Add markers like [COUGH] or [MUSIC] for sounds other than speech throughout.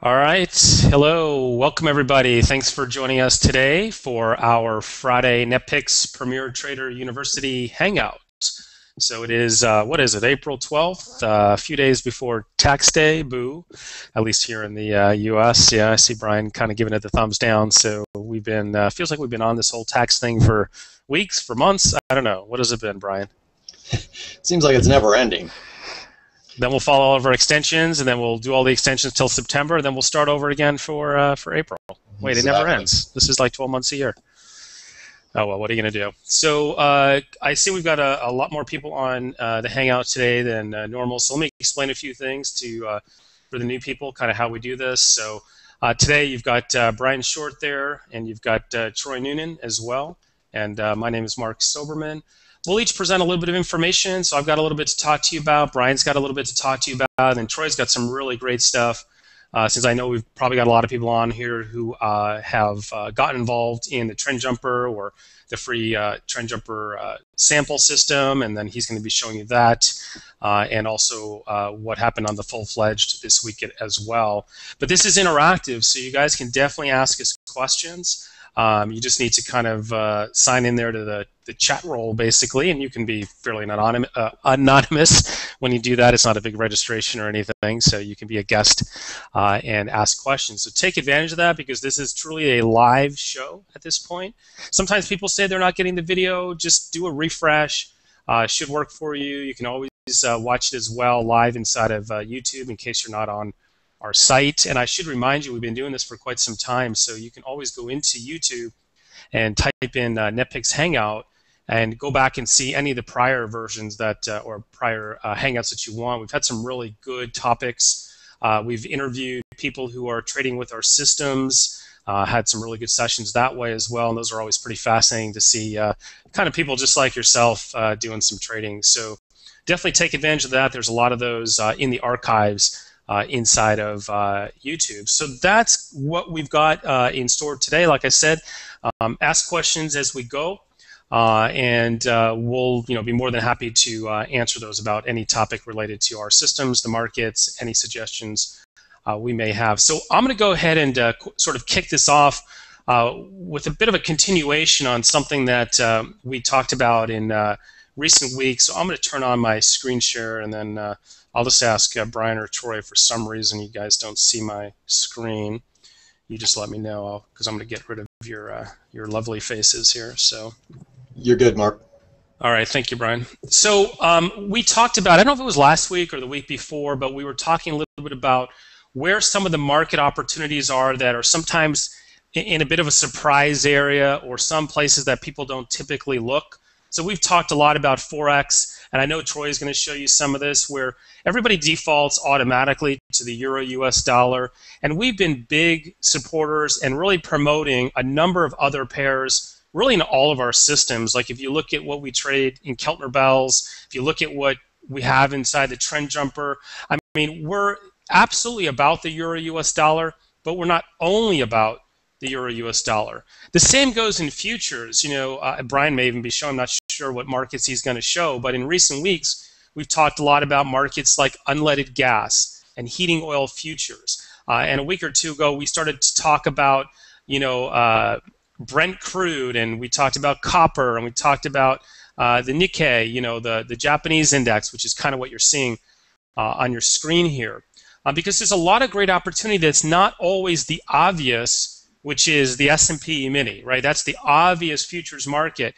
All right. Hello. Welcome, everybody. Thanks for joining us today for our Friday NetPicks Premier Trader University Hangout. So it is, uh, what is it, April 12th, uh, a few days before tax day, boo, at least here in the uh, US. Yeah, I see Brian kind of giving it the thumbs down. So we've been, uh, feels like we've been on this whole tax thing for weeks, for months. I don't know. What has it been, Brian? Seems like it's never ending. Then we'll follow all of our extensions, and then we'll do all the extensions till September. And then we'll start over again for uh, for April. Wait, exactly. it never ends. This is like 12 months a year. Oh well, what are you gonna do? So uh, I see we've got a, a, lot more people on uh, the Hangout today than uh, normal. So let me explain a few things to uh, for the new people, kind of how we do this. So uh, today you've got Brian Short there, and you've got Troy Noonan as well. And my name is Mark Soberman we'll each present a little bit of information. So I've got a little bit to talk to you about. Brian's got a little bit to talk to you about, and Troy's got some really great stuff. Uh, since I know we've probably got a lot of people on here who uh, have uh, gotten involved in the Trend Jumper or the free uh, Trend Jumper uh, sample system, and then he's going to be showing you that, uh, and also what happened on the full-fledged this week as well. But this is interactive, so you guys can definitely ask us questions. Um, you just need to kind of uh, sign in there to the, the chat role, basically, and you can be fairly anonymous, uh, anonymous when you do that. It's not a big registration or anything, so you can be a guest uh, and ask questions. So take advantage of that because this is truly a live show at this point. Sometimes people say they're not getting the video. Just do a refresh. Uh, should work for you. You can always uh, watch it as well live inside of uh, YouTube in case you're not on our site. And I should remind you, we've been doing this for quite some time, so you can always go into YouTube and type in uh, NetPicks Hangout and go back and see any of the prior versions that uh, or prior uh, Hangouts that you want. We've had some really good topics. Uh, we've interviewed people who are trading with our systems. Uh, had some really good sessions that way as well, and those are always pretty fascinating to see uh, kind of people just like yourself doing some trading. So definitely take advantage of that. There's a lot of those in the archives uh, inside of uh, YouTube. So that's what we've got uh, in store today. Like I said, um, ask questions as we go, uh, and uh, we'll you know be more than happy to uh, answer those about any topic related to our systems, the markets, any suggestions we may have. So I'm going to go ahead and sort of kick this off. with a bit of a continuation on something that we talked about in recent weeks. So I'm going to turn on my screen share and then I'll just ask uh, Brian or Troy for some reason you guys don't see my screen. You just let me know because I'm going to get rid of your uh, your lovely faces here. So you're good, Mark. All right, thank you, Brian. So um, we talked about I don't know if it was last week or the week before, but we were talking a little bit about where some of the market opportunities are that are sometimes in a bit of a surprise area or some places that people don't typically look. So we've talked a lot about forex and I know Troy is going to show you some of this where everybody defaults automatically to the euro US dollar. And we've been big supporters and really promoting a number of other pairs really in all of our systems. Like if you look at what we trade in Keltner Bells, if you look at what we have inside the trend jumper, I mean, we're absolutely about the euro US dollar, but we're not only about the euro US dollar. The same goes in futures. You know, uh, Brian may even be showing, I'm not sure what markets he's going to show, but in recent weeks, we've talked a lot about markets like unleaded gas and heating oil futures. Uh, and a week or two ago, we started to talk about, you know, uh, Brent crude, and we talked about copper, and we talked about uh, the Nikkei, you know, the, the Japanese index, which is kind of what you're seeing uh, on your screen here. Uh, because there's a lot of great opportunity that's not always the obvious which is the S&P mini, right? That's the obvious futures market.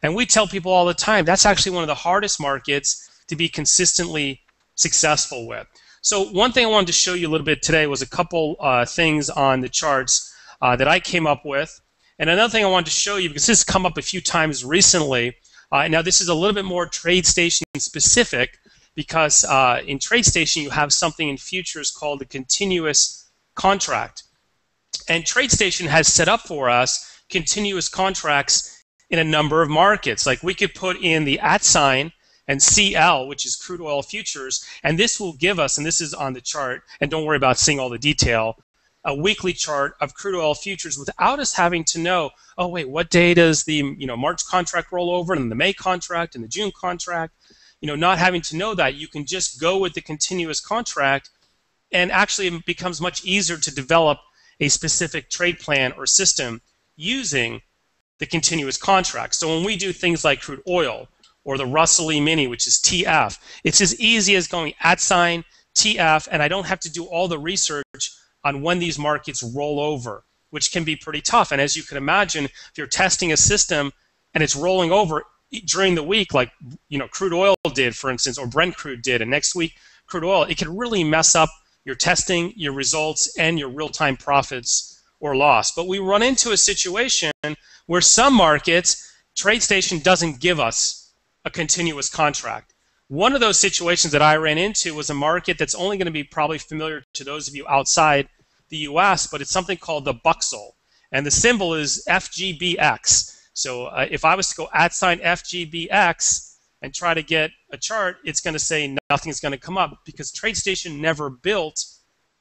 And we tell people all the time that's actually one of the hardest markets to be consistently successful with. So one thing I wanted to show you a little bit today was a couple uh, things on the charts uh, that I came up with. And another thing I wanted to show you, because this has come up a few times recently, uh, now this is a little bit more TradeStation specific, because uh, in TradeStation you have something in futures called a continuous contract. And TradeStation has set up for us continuous contracts in a number of markets. Like we could put in the at sign and CL, which is crude oil futures, and this will give us, and this is on the chart, and don't worry about seeing all the detail, a weekly chart of crude oil futures without us having to know, oh wait, what day does the you know March contract roll over and the May contract and the June contract? You know, not having to know that, you can just go with the continuous contract and actually it becomes much easier to develop a specific trade plan or system using the continuous contract. So when we do things like crude oil or the Russell E Mini, which is TF, it's as easy as going at sign TF, and I don't have to do all the research on when these markets roll over, which can be pretty tough. And as you can imagine, if you're testing a system and it's rolling over during the week, like you know crude oil did, for instance, or Brent crude did, and next week crude oil, it can really mess up your testing, your results, and your real-time profits or loss. But we run into a situation where some markets, TradeStation doesn't give us a continuous contract. One of those situations that I ran into was a market that's only going to be probably familiar to those of you outside the US, but it's something called the Buxl. And the symbol is FGBX. So uh, if I was to go at sign FGBX and try to get a chart, it's going to say nothing's going to come up because TradeStation never built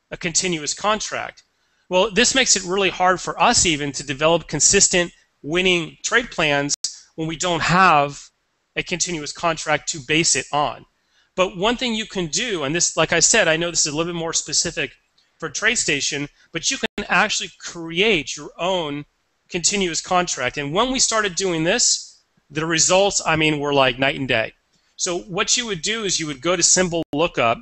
a continuous contract. Well, this makes it really hard for us even to develop consistent winning trade plans when we don't have a continuous contract to base it on. But one thing you can do, and this, like I said, I know this is a little bit more specific for TradeStation, but you can actually create your own continuous contract. And when we started doing this, the results, I mean, were like night and day. So what you would do is you would go to symbol lookup,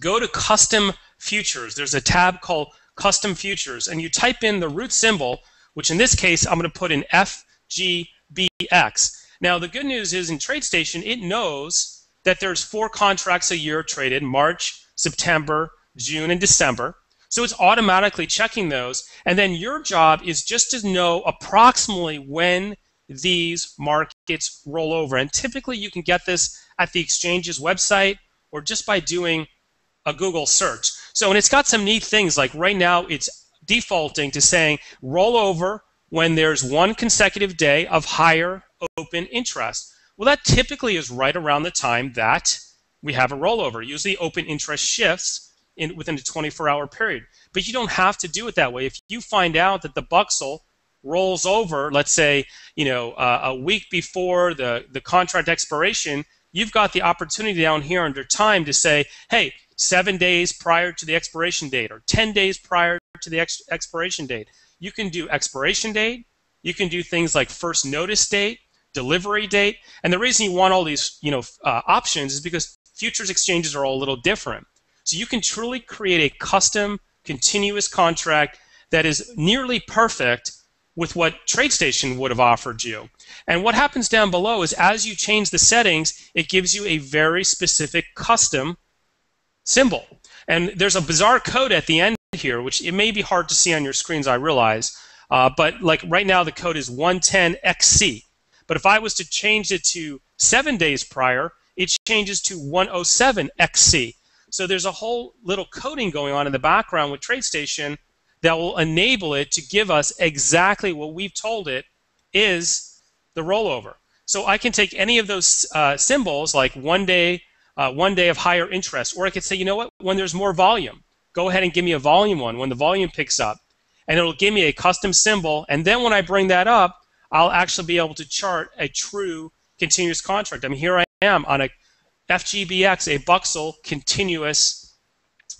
go to custom futures. There's a tab called custom futures, and you type in the root symbol, which in this case I'm going to put in FGBX. Now the good news is in TradeStation it knows that there's four contracts a year traded: March, September, June, and December. So it's automatically checking those, and then your job is just to know approximately when these markets roll over. And typically you can get this at the exchange's website or just by doing a Google search. So, and it's got some neat things like right now it's defaulting to saying roll over when there's one consecutive day of higher open interest. Well, that typically is right around the time that we have a rollover. Usually open interest shifts in, within a 24-hour period. But you don't have to do it that way. If you find out that the Buxl rolls over, let's say, you know, uh, a week before the, the contract expiration, you've got the opportunity down here under time to say, hey, seven days prior to the expiration date or 10 days prior to the ex- expiration date. You can do expiration date. You can do things like first notice date, delivery date. And the reason you want all these you know, uh, options is because futures exchanges are all a little different. So you can truly create a custom continuous contract that is nearly perfect with what TradeStation would have offered you. And what happens down below is as you change the settings, it gives you a very specific custom symbol. And there's a bizarre code at the end here, which it may be hard to see on your screens, I realize. Uh, but like right now, the code is 110XC. But if I was to change it to seven days prior, it changes to 107XC. So there's a whole little coding going on in the background with TradeStation that will enable it to give us exactly what we've told it is the rollover. So I can take any of those uh, symbols, like one day uh, one day of higher interest. Or I could say, you know what, when there's more volume, go ahead and give me a volume one when the volume picks up. And it'll give me a custom symbol. And then when I bring that up, I'll actually be able to chart a true continuous contract. I mean, here I am on a FGBX, a Buxl continuous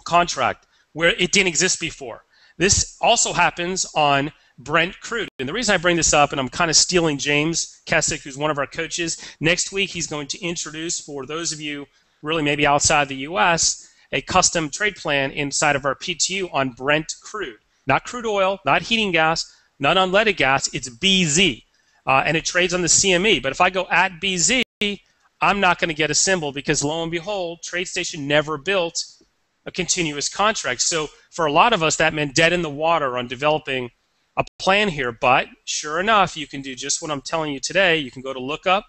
contract where it didn't exist before. This also happens on Brent Crude. And the reason I bring this up, and I'm kind of stealing James Kessick, who's one of our coaches, next week he's going to introduce, for those of you really maybe outside the US, a custom trade plan inside of our PTU on Brent crude. Not crude oil, not heating gas, not unleaded gas, it's BZ. Uh, and it trades on the CME. But if I go at BZ, I'm not going to get a symbol because lo and behold, TradeStation never built a continuous contract. So for a lot of us, that meant dead in the water on developing a plan here. But sure enough, you can do just what I'm telling you today. You can go to lookup,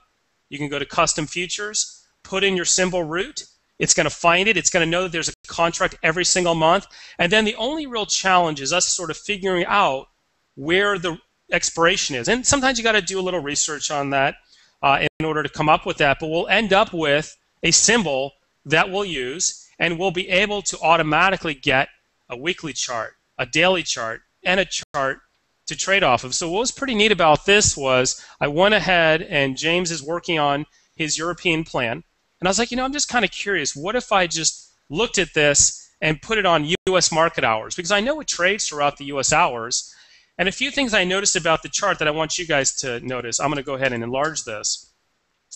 you can go to custom futures, put in your symbol root. It's going to find it. It's going to know that there's a contract every single month. And then the only real challenge is us sort of figuring out where the expiration is. And sometimes you got to do a little research on that uh, in order to come up with that. But we'll end up with a symbol that we'll use, and we'll be able to automatically get a weekly chart, a daily chart, and a chart to trade off of. So what was pretty neat about this was I went ahead and James is working on his European plan. And I was like, you know, I'm just kind of curious. What if I just looked at this and put it on U.S. market hours because I know it trades throughout the U.S. hours. And a few things I noticed about the chart that I want you guys to notice. I'm going to go ahead and enlarge this.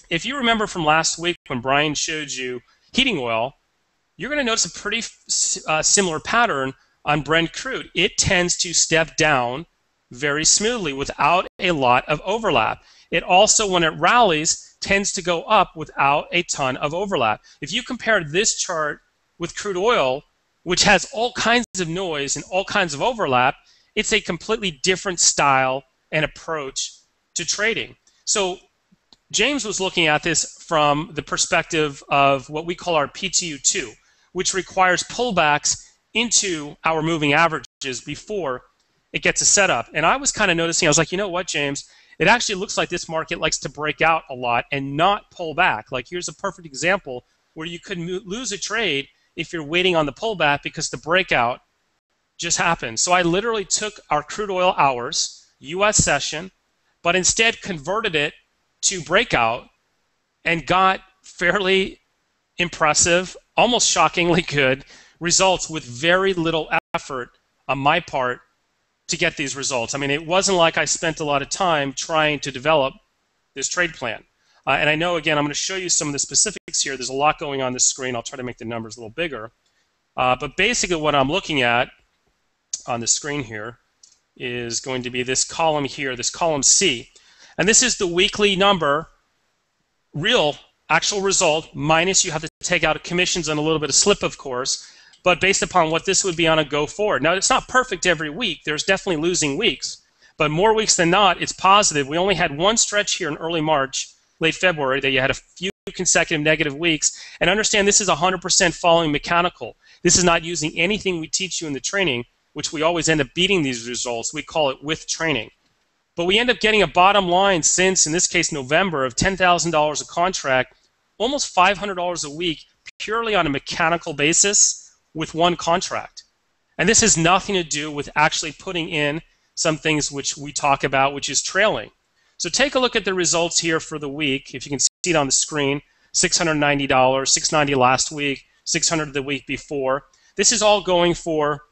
If you remember from last week when Brian showed you heating oil, you're going to notice a pretty uh, similar pattern on Brent crude. It tends to step down very smoothly without a lot of overlap. It also, when it rallies, tends to go up without a ton of overlap. If you compare this chart with crude oil, which has all kinds of noise and all kinds of overlap, it's a completely different style and approach to trading. So James was looking at this from the perspective of what we call our PTU2, which requires pullbacks into our moving averages before it gets a setup. And I was kind of noticing, I was like, you know what, James? It actually looks like this market likes to break out a lot and not pull back. Like here's a perfect example where you could lose a trade if you're waiting on the pullback because the breakout just happened. So I literally took our crude oil hours, US session, but instead converted it to breakout and got fairly impressive, almost shockingly good results with very little effort on my part to get these results. I mean, it wasn't like I spent a lot of time trying to develop this trade plan. Uh, and I know, again, I'm going to show you some of the specifics here. There's a lot going on this screen. I'll try to make the numbers a little bigger. Uh, but basically what I'm looking at on the screen here is going to be this column here, this column C. And this is the weekly number, real actual result, minus you have to take out commissions and a little bit of slip, of course, but based upon what this would be on a go forward. Now, it's not perfect every week. There's definitely losing weeks, but more weeks than not, it's positive. We only had one stretch here in early March, late February, that you had a few consecutive negative weeks. And understand this is 100% following mechanical. This is not using anything we teach you in the training, which we always end up beating these results. We call it with training. But we end up getting a bottom line since, in this case, November of $10,000 a contract, almost $500 a week, purely on a mechanical basis with one contract. And this has nothing to do with actually putting in some things which we talk about, which is trailing. So take a look at the results here for the week. If you can see it on the screen, $690, 690 last week, 600 the week before. This is all going for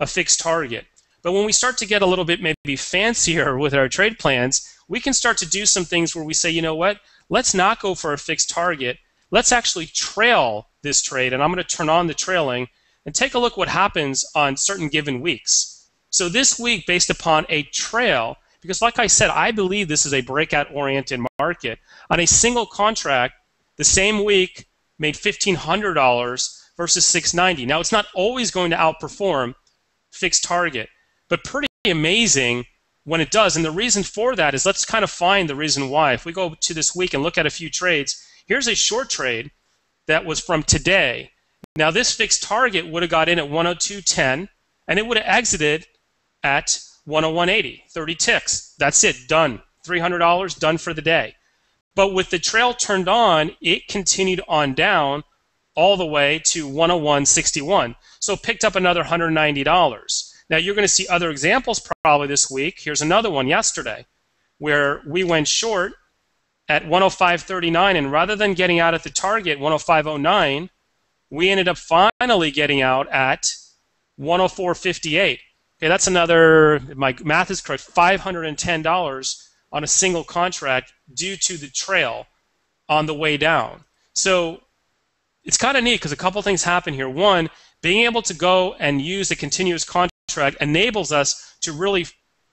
a fixed target. But when we start to get a little bit maybe fancier [LAUGHS] with our trade plans, we can start to do some things where we say, you know what, let's not go for a fixed target. Let's actually trail this trade, and I'm going to turn on the trailing and take a look what happens on certain given weeks. So this week, based upon a trail, because like I said, I believe this is a breakout-oriented market. On a single contract, the same week made $1,500 versus 690. Now, it's not always going to outperform fixed target, but pretty amazing when it does. And the reason for that is let's kind of find the reason why. If we go to this week and look at a few trades, here's a short trade that was from today. Now this fixed target would have got in at 102.10 and it would have exited at 101.80, 30 ticks. That's it, done. $300 done for the day. But with the trail turned on, it continued on down all the way to 101.61. So picked up another $190. Now you're going to see other examples probably this week. Here's another one yesterday where we went short at 105.39 and rather than getting out at the target 105.09, we ended up finally getting out at 104.58. Okay, that's another, my math is correct, $510 on a single contract due to the trail on the way down. So it's kind of neat because a couple things happen here. One, being able to go and use a continuous contract enables us to really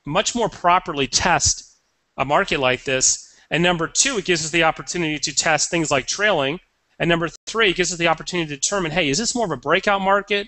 much more properly test a market like this. And number two, it gives us the opportunity to test things like trailing. And number three, it gives us the opportunity to determine, hey, is this more of a breakout market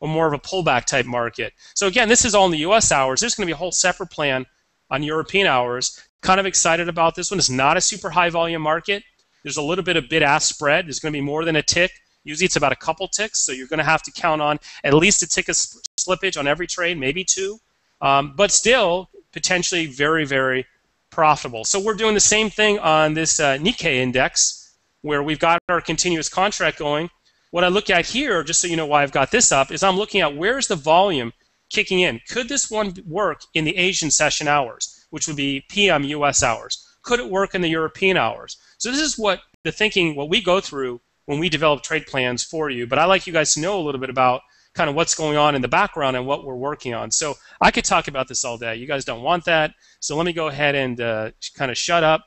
or more of a pullback type market? So again, this is all in the U.S. hours. There's going to be a whole separate plan on European hours. Kind of excited about this one. It's not a super high volume market. There's a little bit of bid-ask spread. There's going to be more than a tick. Usually it's about a couple ticks, so you're going to have to count on at least a tick of slippage on every trade, maybe two. Um, but still, potentially very, very profitable. So we're doing the same thing on this uh, Nikkei index, where we've got our continuous contract going. What I look at here, just so you know why I've got this up, is I'm looking at where's the volume kicking in. Could this one work in the Asian session hours, which would be PM US hours? Could it work in the European hours? So this is what the thinking, what we go through when we develop trade plans for you. But I like you guys to know a little bit about kind of what's going on in the background and what we're working on. So I could talk about this all day. You guys don't want that. So let me go ahead and uh, kind of shut up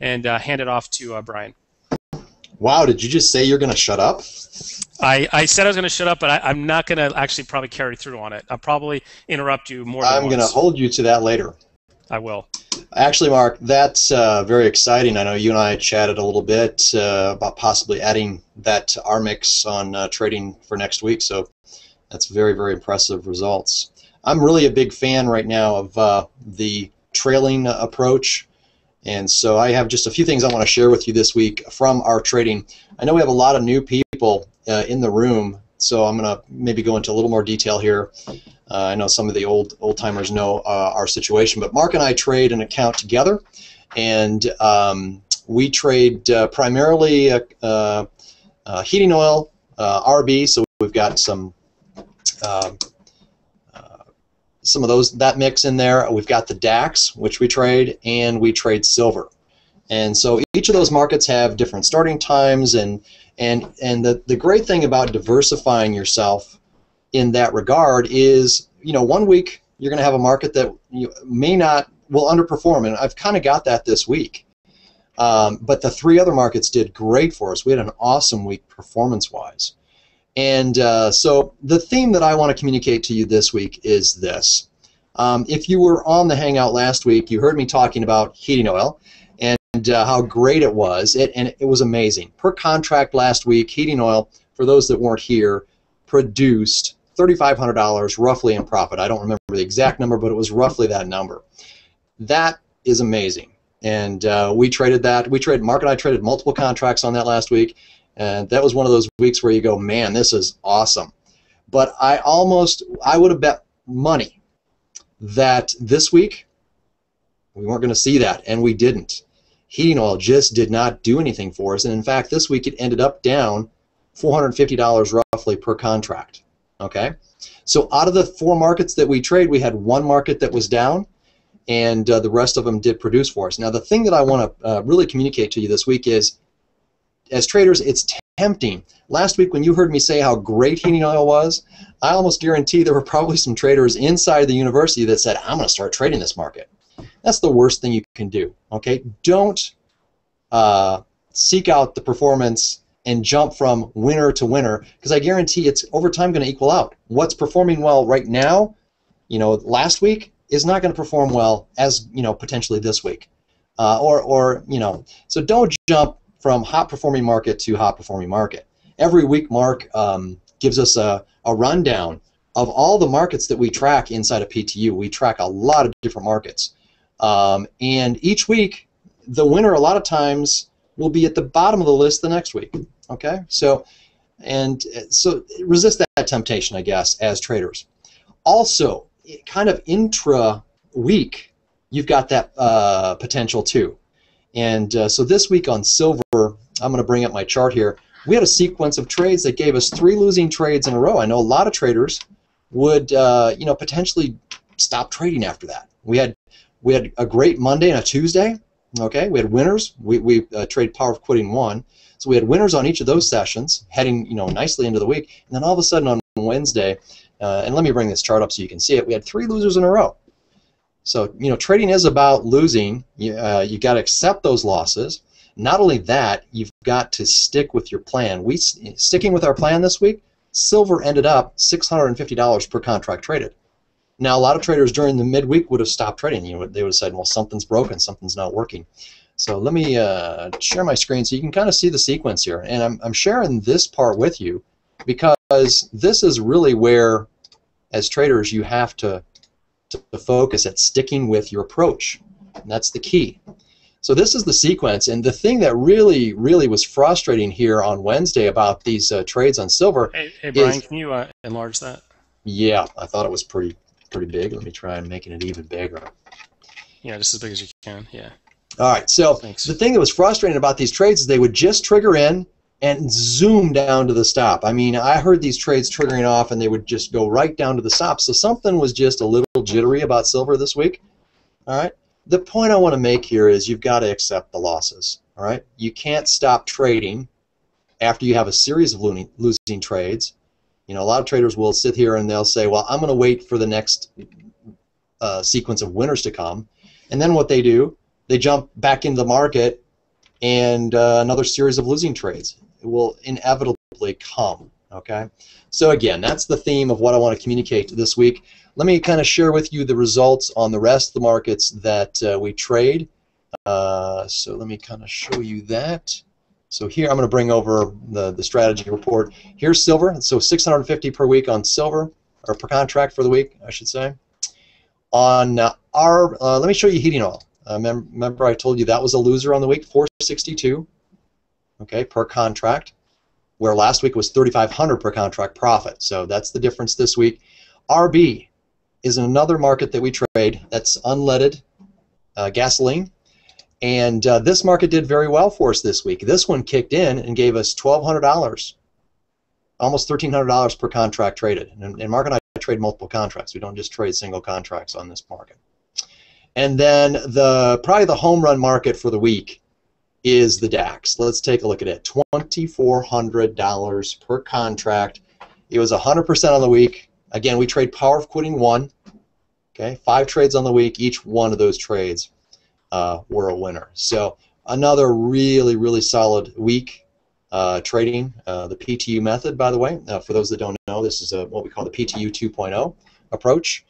and uh, hand it off to uh, Brian. Wow, did you just say you're going to shut up? I, I said I was going to shut up, but I, am not going to actually probably carry through on it. I'll probably interrupt you more. I'm going to hold you to that later. I will. Actually, Mark, that's uh, very exciting. I know you and I chatted a little bit uh, about possibly adding that to our mix on uh, trading for next week. So that's very, very impressive results. I'm really a big fan right now of uh, the trailing approach. And so I have just a few things I want to share with you this week from our trading. I know we have a lot of new people uh, in the room, so I'm going to maybe go into a little more detail here. Uh, I know some of the old old timers know uh, our situation, but Mark and I trade an account together, and um, we trade uh, primarily uh, uh, heating oil, RB. So we've got some um, some of those that mix in there. We've got the DAX, which we trade, and we trade silver. And so each of those markets have different starting times, and and and the the great thing about diversifying yourself in that regard is, you know, one week you're going to have a market that you may not will underperform, and I've kind of got that this week. Um, but the three other markets did great for us. We had an awesome week performance-wise. And uh, so the theme that I want to communicate to you this week is this. Um, if you were on the Hangout last week, you heard me talking about heating oil and uh, how great it was. It, and it was amazing. Per contract last week, heating oil, for those that weren't here, produced $3,500 roughly in profit. I don't remember the exact number, but it was roughly that number. That is amazing. And uh, we traded that. We traded, Mark and I traded multiple contracts on that last week. And that was one of those weeks where you go, man, this is awesome. But I almost, I would have bet money that this week we weren't going to see that, and we didn't. Heating oil just did not do anything for us, and in fact, this week it ended up down $450 roughly per contract. Okay, so out of the four markets that we trade, we had one market that was down, and uh, the rest of them did produce for us. Now, the thing that I want to uh, really communicate to you this week is as traders, it's tempting. Last week, when you heard me say how great heating oil was, I almost guarantee there were probably some traders inside the university that said, I'm going to start trading this market. That's the worst thing you can do. Okay, don't uh, seek out the performance and jump from winner to winner because I guarantee it's over time going to equal out. What's performing well right now, you know, last week is not going to perform well as you know potentially this week, uh, or or you know, so don't jump from hot performing market to hot performing market. Every week, Mark um, gives us a, a rundown of all the markets that we track inside of PTU. We track a lot of different markets. Um, and each week, the winner a lot of times will be at the bottom of the list the next week. Okay? So, and so resist that temptation, I guess, as traders. Also, kind of intra week, you've got that uh, potential too. And uh, so this week on silver, I'm going to bring up my chart here. We had a sequence of trades that gave us three losing trades in a row. I know a lot of traders would, uh, you know, potentially stop trading after that. We had we had a great Monday and a Tuesday. Okay, we had winners. We we uh, trade power of quitting one. So we had winners on each of those sessions, heading you know nicely into the week. And then all of a sudden on Wednesday, uh, and let me bring this chart up so you can see it. We had three losers in a row. So you know, trading is about losing. You uh, you got to accept those losses. Not only that, you've got to stick with your plan. We sticking with our plan this week. Silver ended up $650 per contract traded. Now, a lot of traders during the midweek would have stopped trading. You know, they would have said, "Well, something's broken, something's not working." So let me uh, share my screen so you can kind of see the sequence here. And I'm, I'm sharing this part with you because this is really where, as traders, you have to to focus at sticking with your approach. And that's the key. So this is the sequence, and the thing that really, really was frustrating here on Wednesday about these uh, trades on silver. Hey, hey Brian, is, can you uh, enlarge that? Yeah, I thought it was pretty, pretty big. Let me try and making it even bigger. Yeah, just as big as you can. Yeah. All right. So Thanks. the thing that was frustrating about these trades is they would just trigger in, and zoom down to the stop. I mean, I heard these trades triggering off and they would just go right down to the stop. So something was just a little jittery about silver this week. All right. The point I want to make here is you've got to accept the losses. All right. You can't stop trading after you have a series of losing trades. You know, a lot of traders will sit here and they'll say, well, I'm going to wait for the next uh, sequence of winners to come. And then what they do, they jump back into the market and uh, another series of losing trades. Will inevitably come. Okay, so again, that's the theme of what I want to communicate this week. Let me kind of share with you the results on the rest of the markets that uh, we trade. Uh, so let me kind of show you that. So here I'm going to bring over the, the strategy report. Here's silver, so 650 per week on silver, or per contract for the week, I should say. On uh, our, uh, let me show you heating oil. Uh, remember I told you that was a loser on the week, 462, okay, per contract, where last week was 3,500 per contract profit. So that's the difference this week. RB is another market that we trade. That's unleaded uh, gasoline. And uh, this market did very well for us this week. This one kicked in and gave us $1,200, almost $1,300 per contract traded. And, and Mark and I trade multiple contracts. We don't just trade single contracts on this market. And then the probably the home run market for the week is the DAX. Let's take a look at it. $2,400 per contract. It was 100% on the week. Again, we trade power of quitting one. Okay, five trades on the week. Each one of those trades uh, were a winner. So another really, really solid week uh, trading. Uh, the PTU method, by the way, for those that don't know, this is a, what we call the PTU 2.0 approach.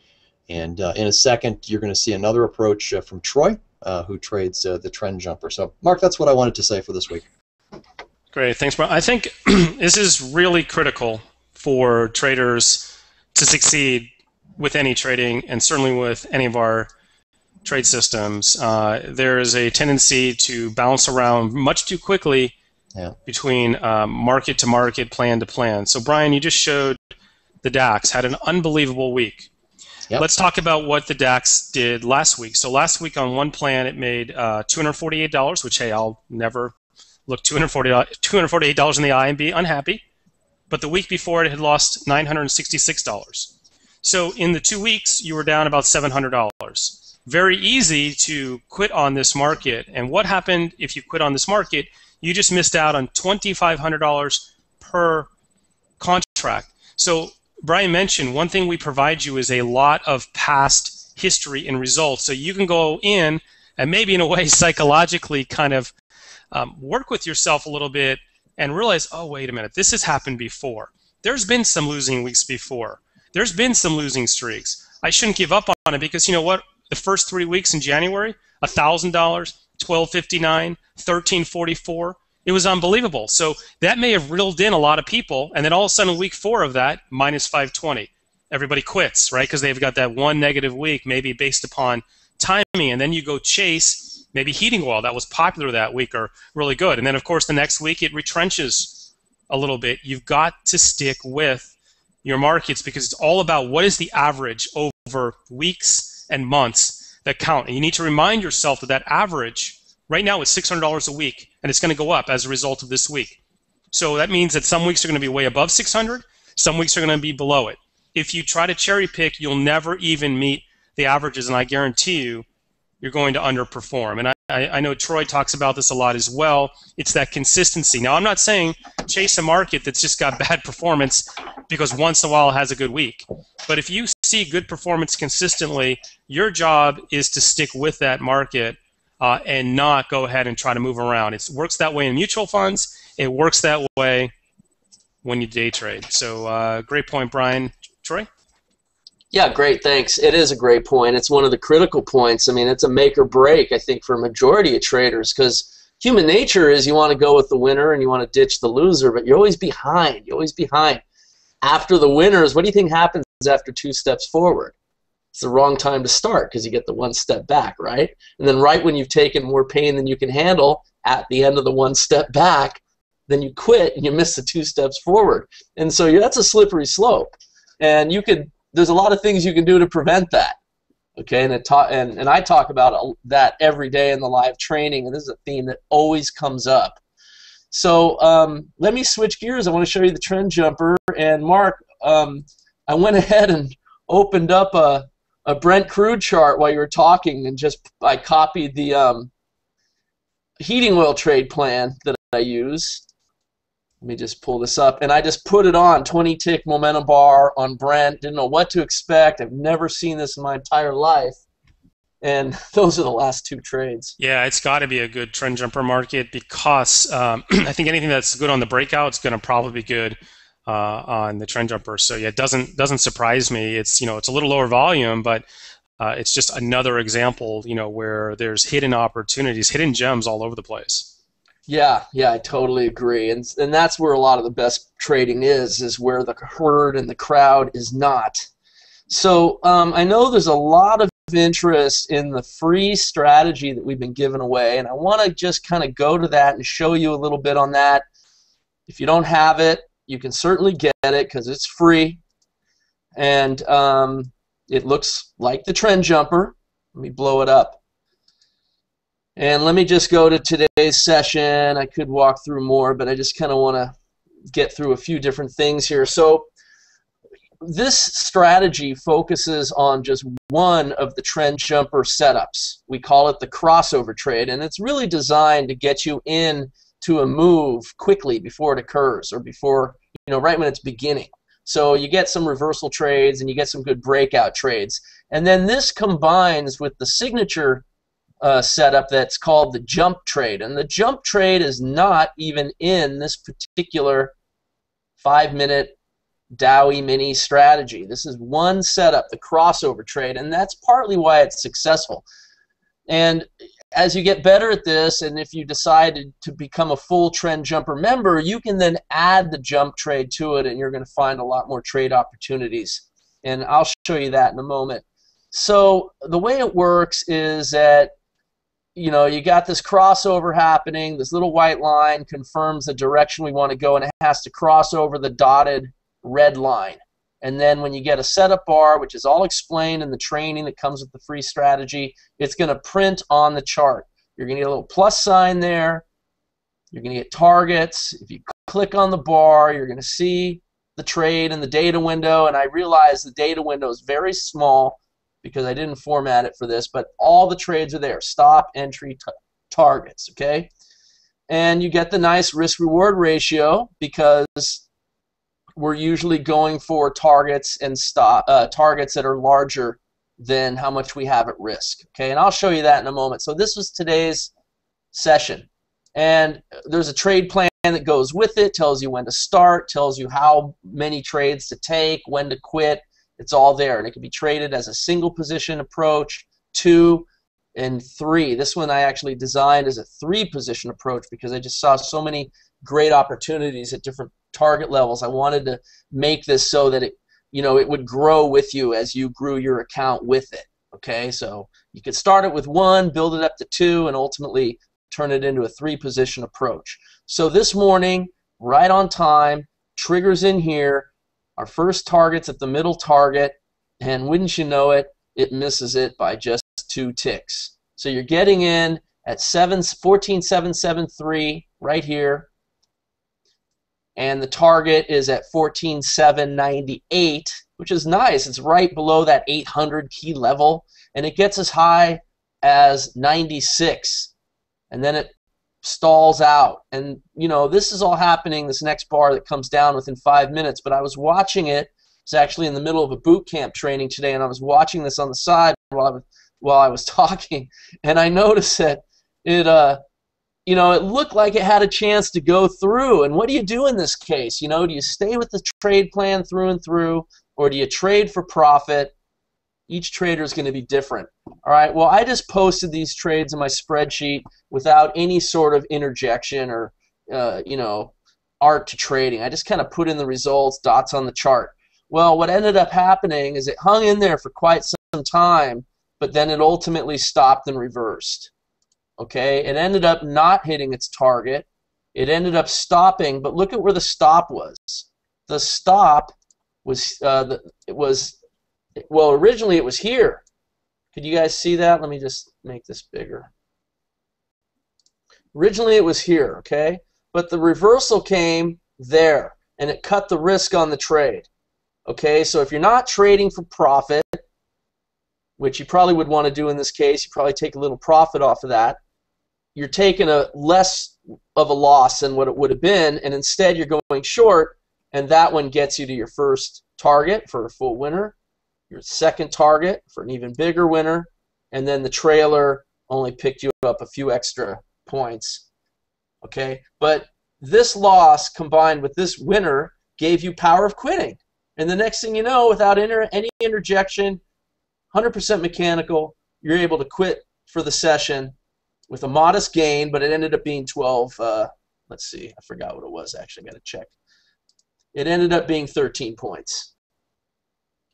And uh, in a second, you're going to see another approach uh, from Troy, uh, who trades uh, the trend jumper. So, Mark, that's what I wanted to say for this week. Great, thanks, Brian. I think [CLEARS THROAT] this is really critical for traders to succeed with any trading, and certainly with any of our trade systems. Uh, there is a tendency to bounce around much too quickly yeah. between um, market to market, plan to plan. So, Brian, you just showed the DAX had an unbelievable week. Yep. Let's talk about what the DAX did last week. So last week on one plan, it made uh, $248, which, hey, I'll never look $240, $248 in the eye and be unhappy. But the week before, it had lost $966. So in the two weeks, you were down about $700. Very easy to quit on this market. And what happened if you quit on this market? You just missed out on $2,500 per contract. So Brian mentioned, one thing we provide you is a lot of past history and results. So you can go in and maybe in a way [LAUGHS] psychologically kind of um, work with yourself a little bit and realize, oh, wait a minute, this has happened before. There's been some losing weeks before. There's been some losing streaks. I shouldn't give up on it because you know what? The first three weeks in January, $1,000, $1,259, 1344 it was unbelievable. So that may have reeled in a lot of people, and then all of a sudden, week four of that, minus 520. Everybody quits, right? Because they've got that one negative week, maybe based upon timing, and then you go chase maybe heating oil that was popular that week or really good, and then of course the next week it retrenches a little bit. You've got to stick with your markets because it's all about what is the average over weeks and months that count, and you need to remind yourself that that average Right now it's $600 a week, and it's going to go up as a result of this week. So that means that some weeks are going to be way above 600, some weeks are going to be below it. If you try to cherry pick, you'll never even meet the averages, and I guarantee you, you're going to underperform. And I, I, know Troy talks about this a lot as well. It's that consistency. Now, I'm not saying chase a market that's just got [LAUGHS] bad performance because once in a while it has a good week. But if you see good performance consistently, your job is to stick with that market uh, and not go ahead and try to move around. It works that way in mutual funds. It works that way when you day trade. So uh, great point, Brian. Troy? Yeah, great. Thanks. It is a great point. It's one of the critical points. I mean, it's a make or break, I think, for a majority of traders because human nature is you want to go with the winner and you want to ditch the loser, but you're always behind. You're always behind. After the winners, what do you think happens after two steps forward? It's the wrong time to start because you get the one step back, right? And then right when you've taken more pain than you can handle at the end of the one step back, then you quit and you miss the two steps forward. And so that's a slippery slope. And you could there's a lot of things you can do to prevent that. Okay, and it ta- and, and I talk about that every day in the live training, and this is a theme that always comes up. So um, let me switch gears. I want to show you the trend jumper. And Mark, um, I went [LAUGHS] ahead and opened up a, a Brent crude chart while you were talking, and just I copied the um, heating oil trade plan that I use. Let me just pull this up. And I just put it on 20 tick momentum bar on Brent. Didn't know what to expect. I've never seen this in my entire life. And [LAUGHS] those are the last two trades. Yeah, it's got to be a good trend jumper market because um, [CLEARS THROAT] I think anything that's good on the breakout is going to probably be good uh, on the trend jumper. So yeah, it doesn't doesn't surprise me. It's you know it's a little lower volume, but uh, it's just another example you know where there's hidden opportunities, hidden gems all over the place. Yeah, yeah, I totally agree, and and that's where a lot of the best trading is, is where the herd and the crowd is not. So um, I know there's a lot of interest in the free strategy that we've been giving away, and I want to just kind of go to that and show you a little bit on that. If you don't have it, you can certainly get it because it's free, and um, it looks like the trend jumper. Let me blow it up. And let me just go to today's session. I could walk through more, but I just kind of want to get through a few different things here. So this strategy focuses on just one of the trend jumper setups. We call it the crossover trade, and it's really designed to get you in to a move quickly before it occurs or before, you know, right when it's beginning. So you get some reversal trades and you get some good breakout trades. And then this combines with the signature uh, setup that's called the jump trade. And the jump trade is not even in this particular five minute Dow E-mini strategy. This is one setup, the crossover trade, and that's partly why it's successful. And as you get better at this, and if you decided to become a full trend jumper member, you can then add the jump trade to it, and you're going to find a lot more trade opportunities. And I'll show you that in a moment. So the way it works is that you know, you got this crossover happening. This little white line confirms the direction we want to go, and it has to cross over the dotted red line. And then when you get a setup bar, which is all explained in the training that comes with the free strategy, it's going to print on the chart. You're going to get a little plus sign there. You're going to get targets. If you click on the bar, you're going to see the trade in the data window. And I realize the data window is very small because I didn't format it for this, but all the trades are there. Stop, entry, targets, okay? And you get the nice risk-reward ratio because we're usually going for targets and stop uh, targets that are larger than how much we have at risk. Okay, and I'll show you that in a moment. So this was today's session, and there's a trade plan that goes with it. Tells you when to start, tells you how many trades to take, when to quit, it's all there, and it can be traded as a single position approach, two, and three. This one I actually designed as a three position approach because I just saw so many great opportunities at different target levels. I wanted to make this so that it, you know, it would grow with you as you grew your account with it. Okay, so you could start it with one, build it up to two, and ultimately turn it into a three position approach. So this morning, right on time, triggers in here, our first target's at the middle target, and wouldn't you know it, it misses it by just two ticks. So you're getting in at 7, 14773 right here, and the target is at 14798, which is nice. It's right below that 800 key level, and it gets as high as 96, and then it stalls out. And, you know, this is all happening, this next bar that comes down within five minutes. But I was watching it. It's actually in the middle of a boot camp training today, and I was watching this on the side while I was, while I was [LAUGHS] talking. And I noticed that it, uh, you know, it looked like it had a chance to go through. And what do you do in this case? You know, do you stay with the trade plan through and through, or do you trade for profit? Each trader is going to be different. All right, well, I just posted these trades in my spreadsheet without any sort of interjection or, uh, you know, art to trading. I just kind of put in the results, dots on the chart. Well, what ended up happening is it hung in there for quite some time, but then it ultimately stopped and reversed. Okay, it ended up not hitting its target. It ended up stopping, but look at where the stop was. The stop was uh, the, it was well originally it was here could you guys see that? Let me just make this bigger. Originally it was here, okay? But the reversal came there, and it cut the risk on the trade. Okay, so if you're not trading for profit, which you probably would want to do in this case, you probably take a little profit off of that. You're taking a less of a loss than what it would have been, and instead you're going short, and that one gets you to your first target for a full winner, your second target for an even bigger winner, and then the trailer only picked you up a few extra points. Okay, but this loss combined with this winner gave you power of quitting. And the next thing you know, without inter any interjection, 100% mechanical, you're able to quit for the session with a modest gain, but it ended up being 12. Uh, let's see, I forgot what it was actually. I got to check. It ended up being 13 points.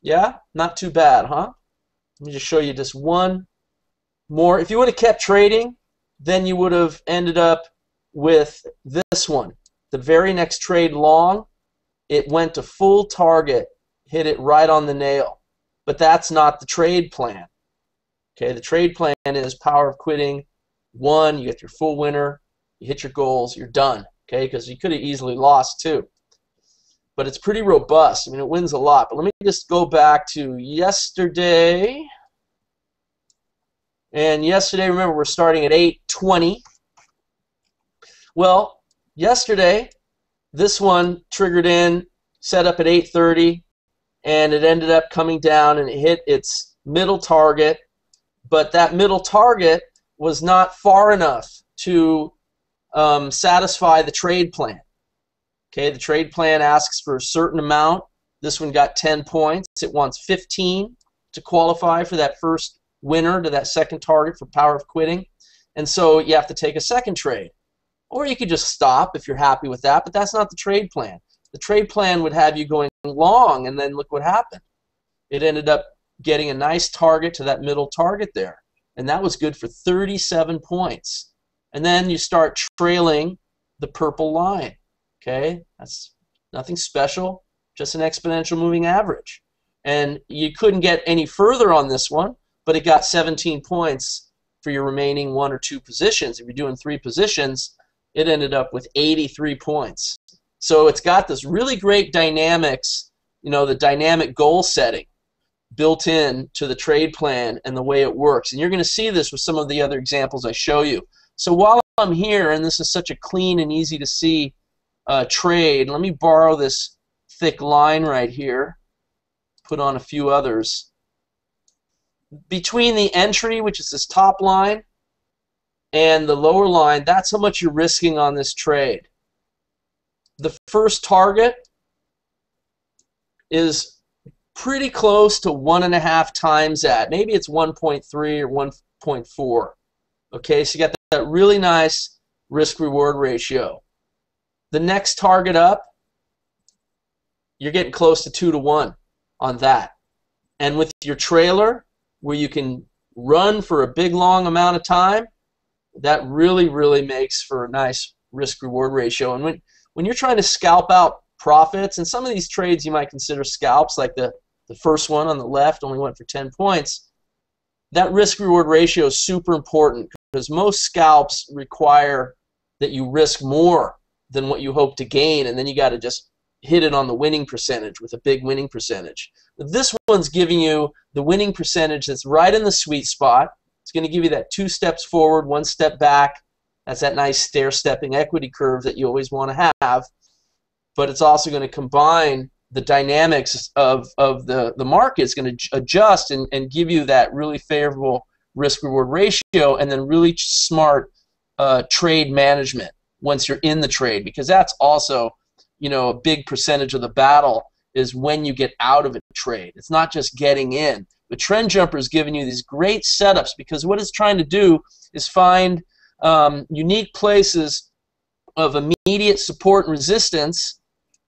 Yeah, not too bad, huh? Let me just show you just one more. If you would have kept trading, then you would have ended up with this one. The very next trade long, it went to full target, hit it right on the nail. But that's not the trade plan. Okay, the trade plan is power of quitting. One, you get your full winner, you hit your goals, you're done. Okay, because you could have easily lost too. But it's pretty robust. I mean, it wins a lot. But let me just go back to yesterday. And yesterday, remember, we're starting at 820. Well, yesterday, this one triggered in, set up at 830, and it ended up coming down and it hit its middle target. But that middle target was not far enough to um, satisfy the trade plan. Okay, the trade plan asks for a certain amount. This one got 10 points. It wants 15 to qualify for that first winner to that second target for power of quitting. And so you have to take a second trade. Or you could just stop if you're happy with that, but that's not the trade plan. The trade plan would have you going long, and then look what happened. It ended up getting a nice target to that middle target there, and that was good for 37 points. And then you start trailing the purple line. Okay, that's nothing special, just an exponential moving average. And you couldn't get any further on this one, but it got 17 points for your remaining one or two positions. If you're doing three positions, it ended up with 83 points. So it's got this really great dynamics, you know, the dynamic goal setting built in to the trade plan and the way it works. And you're going to see this with some of the other examples I show you. So while I'm here, and this is such a clean and easy to see uh, trade, let me borrow this thick line right here, put on a few others. Between the entry, which is this top line, and the lower line, that's how much you're risking on this trade. The first target is pretty close to one and a half times that. Maybe it's 1.3 or 1.4. Okay, so you got that really nice risk-reward ratio. The next target up, you're getting close to 2 to 1 on that. And with your trailer, where you can run for a big long amount of time, that really, really makes for a nice risk-reward ratio. And when, when you're trying to scalp out profits, and some of these trades you might consider scalps, like the, the first one on the left only went for 10 points, that risk-reward ratio is super important because most scalps require that you risk more than what you hope to gain, and then you got to just hit it on the winning percentage with a big winning percentage. This one's giving you the winning percentage that's right in the sweet spot it's going to give you that two steps forward, one step back. That's that nice stair-stepping equity curve that you always want to have. But it's also going to combine the dynamics of, of the, the market. is going to adjust and, and give you that really favorable risk-reward ratio and then really smart uh, trade management once you're in the trade because that's also you know a big percentage of the battle is when you get out of a trade. It's not just getting in. The trend jumper is giving you these great setups because what it's trying to do is find um, unique places of immediate support and resistance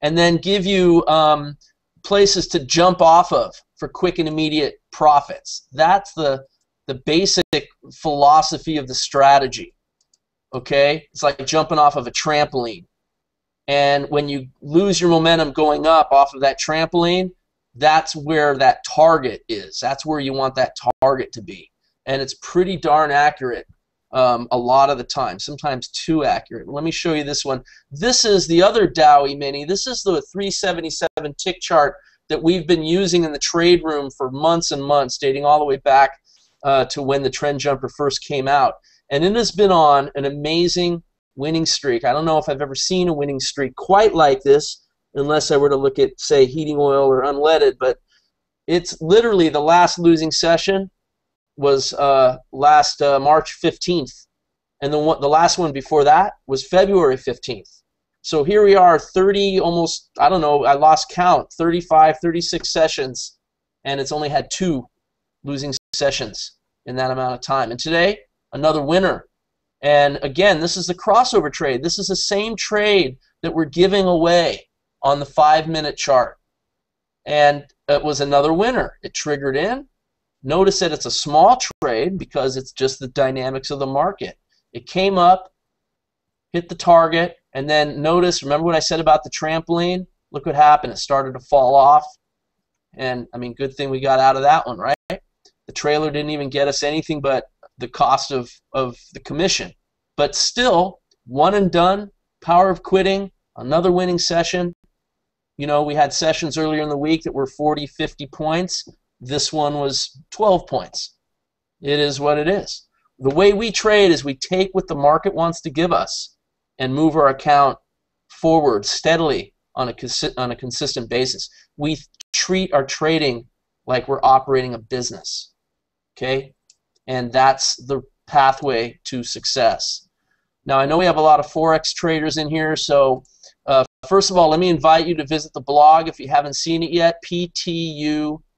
and then give you um, places to jump off of for quick and immediate profits. That's the, the basic philosophy of the strategy. Okay? It's like jumping off of a trampoline. And when you lose your momentum going up off of that trampoline, that's where that target is. That's where you want that target to be. And it's pretty darn accurate um, a lot of the time, sometimes too accurate. Let me show you this one. This is the other Dow E-mini. This is the 377 tick chart that we've been using in the trade room for months and months, dating all the way back uh, to when the trend jumper first came out. and it has been on an amazing winning streak. I don't know if I've ever seen a winning streak quite like this, unless I were to look at, say, heating oil or unleaded, but it's literally the last losing session was uh, last uh, March 15th, and the one, the last one before that was February 15th. So here we are, 30, almost, I don't know, I lost count, 35, 36 sessions, and it's only had two losing sessions in that amount of time. And today, another winner. And again, this is the crossover trade. This is the same trade that we're giving away on the five minute chart. And it was another winner. It triggered in. Notice that it's a small trade because it's just the dynamics of the market. It came up, hit the target, and then notice, remember what I said about the trampoline? Look what happened. It started to fall off. And, I mean, good thing we got out of that one, right? The trailer didn't even get us anything but the cost of, of the commission. But still, one and done, power of quitting, another winning session. You know, we had sessions earlier in the week that were 40, 50 points. This one was 12 points. It is what it is. The way we trade is we take what the market wants to give us and move our account forward steadily on a, on a consistent basis. We treat our trading like we're operating a business. Okay? And that's the pathway to success. Now, I know we have a lot of Forex traders in here, so uh, first of all, let me invite you to visit the blog if you haven't seen it yet,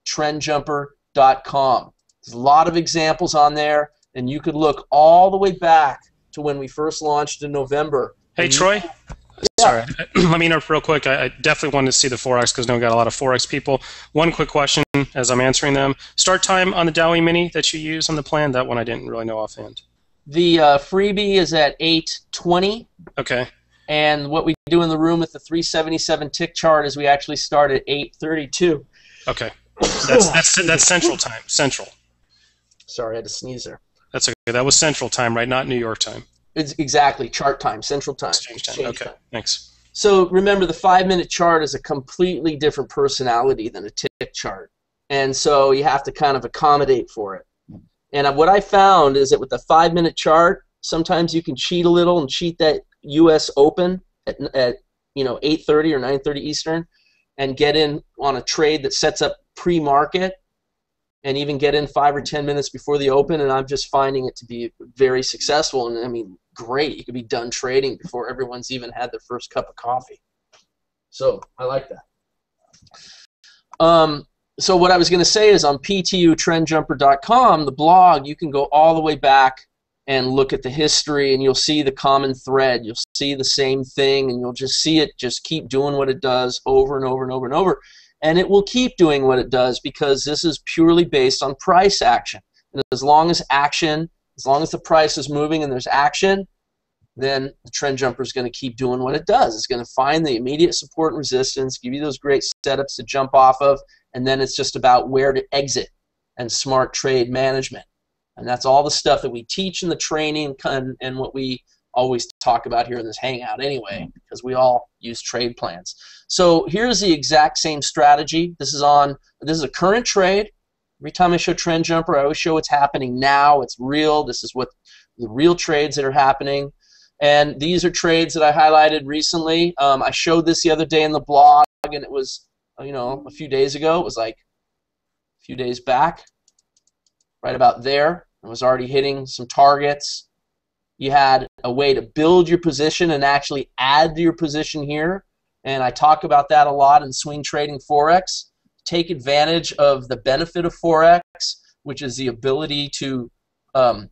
ptutrendjumper.com. There's a lot of examples on there, and you could look all the way back to when we first launched in November. Hey, Troy. Sorry, [CLEARS THROAT] let me interrupt real quick. I, I definitely wanted to see the Forex because I know we got a lot of Forex people. One quick question as I'm answering them. Start time on the Dow E-mini that you use on the plan. That one I didn't really know offhand. The uh, freebie is at 8:20. Okay. And what we do in the room with the 377 tick chart is we actually start at 8:32. Okay. That's that's that's Central Time. Central. Sorry, I had to sneeze there. That's okay. That was Central Time, right? Not New York time. It's exactly chart time, Central Time. Exchange time. Exchange okay. time. Thanks. So remember, the five-minute chart is a completely different personality than a tick chart, and so you have to kind of accommodate for it. And what I found is that with the five-minute chart, sometimes you can cheat a little and cheat that U.S. Open at, at you know 8:30 or 9:30 Eastern, and get in on a trade that sets up pre-market, and even get in five or ten minutes before the open. And I'm just finding it to be very successful. And I mean, great. You could be done trading before everyone's even had their first cup of coffee. So I like that. Um, so what I was going to say is on ptutrendjumper.com, the blog, you can go all the way back and look at the history and you'll see the common thread. You'll see the same thing and you'll just see it just keep doing what it does over and over and over and over. And it will keep doing what it does because this is purely based on price action. And as long as action, as long as the price is moving and there's action, then the trend jumper is going to keep doing what it does. It's going to find the immediate support and resistance, give you those great setups to jump off of, and then it's just about where to exit and smart trade management. And that's all the stuff that we teach in the training and, and what we always talk about here in this hangout anyway, because we all use trade plans. So here's the exact same strategy. This is on this is a current trade. Every time I show trend jumper, I always show what's happening now. It's real. This is what the real trades that are happening. And these are trades that I highlighted recently. Um, I showed this the other day in the blog, and it was, you know, a few days ago. It was like a few days back, right about there. I was already hitting some targets. You had a way to build your position and actually add to your position here. And I talk about that a lot in swing trading Forex. Take advantage of the benefit of Forex, which is the ability to um,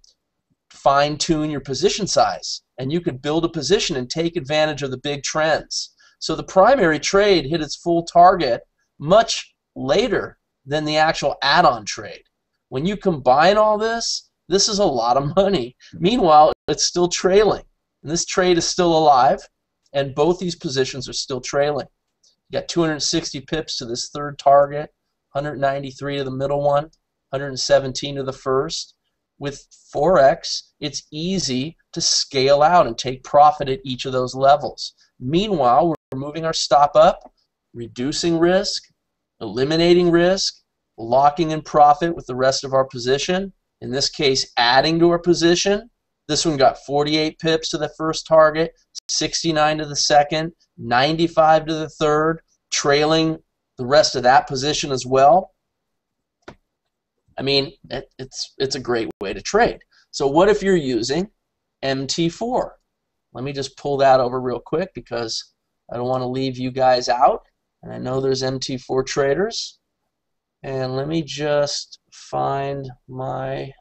fine tune your position size. And you could build a position and take advantage of the big trends. So the primary trade hit its full target much later than the actual add on trade. When you combine all this, this is a lot of money. Meanwhile, it's still trailing. And this trade is still alive, and both these positions are still trailing. You got 260 pips to this third target, 193 to the middle one, 117 to the first. With Forex, it's easy to scale out and take profit at each of those levels. Meanwhile, we're moving our stop up, reducing risk, eliminating risk, locking in profit with the rest of our position. In this case, adding to our position This one got 48 pips to the first target, 69 to the second, 95 to the third, trailing the rest of that position as well. I mean, it, it's it's a great way to trade. So what if you're using MT4? Let me just pull that over real quick because I don't want to leave you guys out. And I know there's MT4 traders. And let me just find my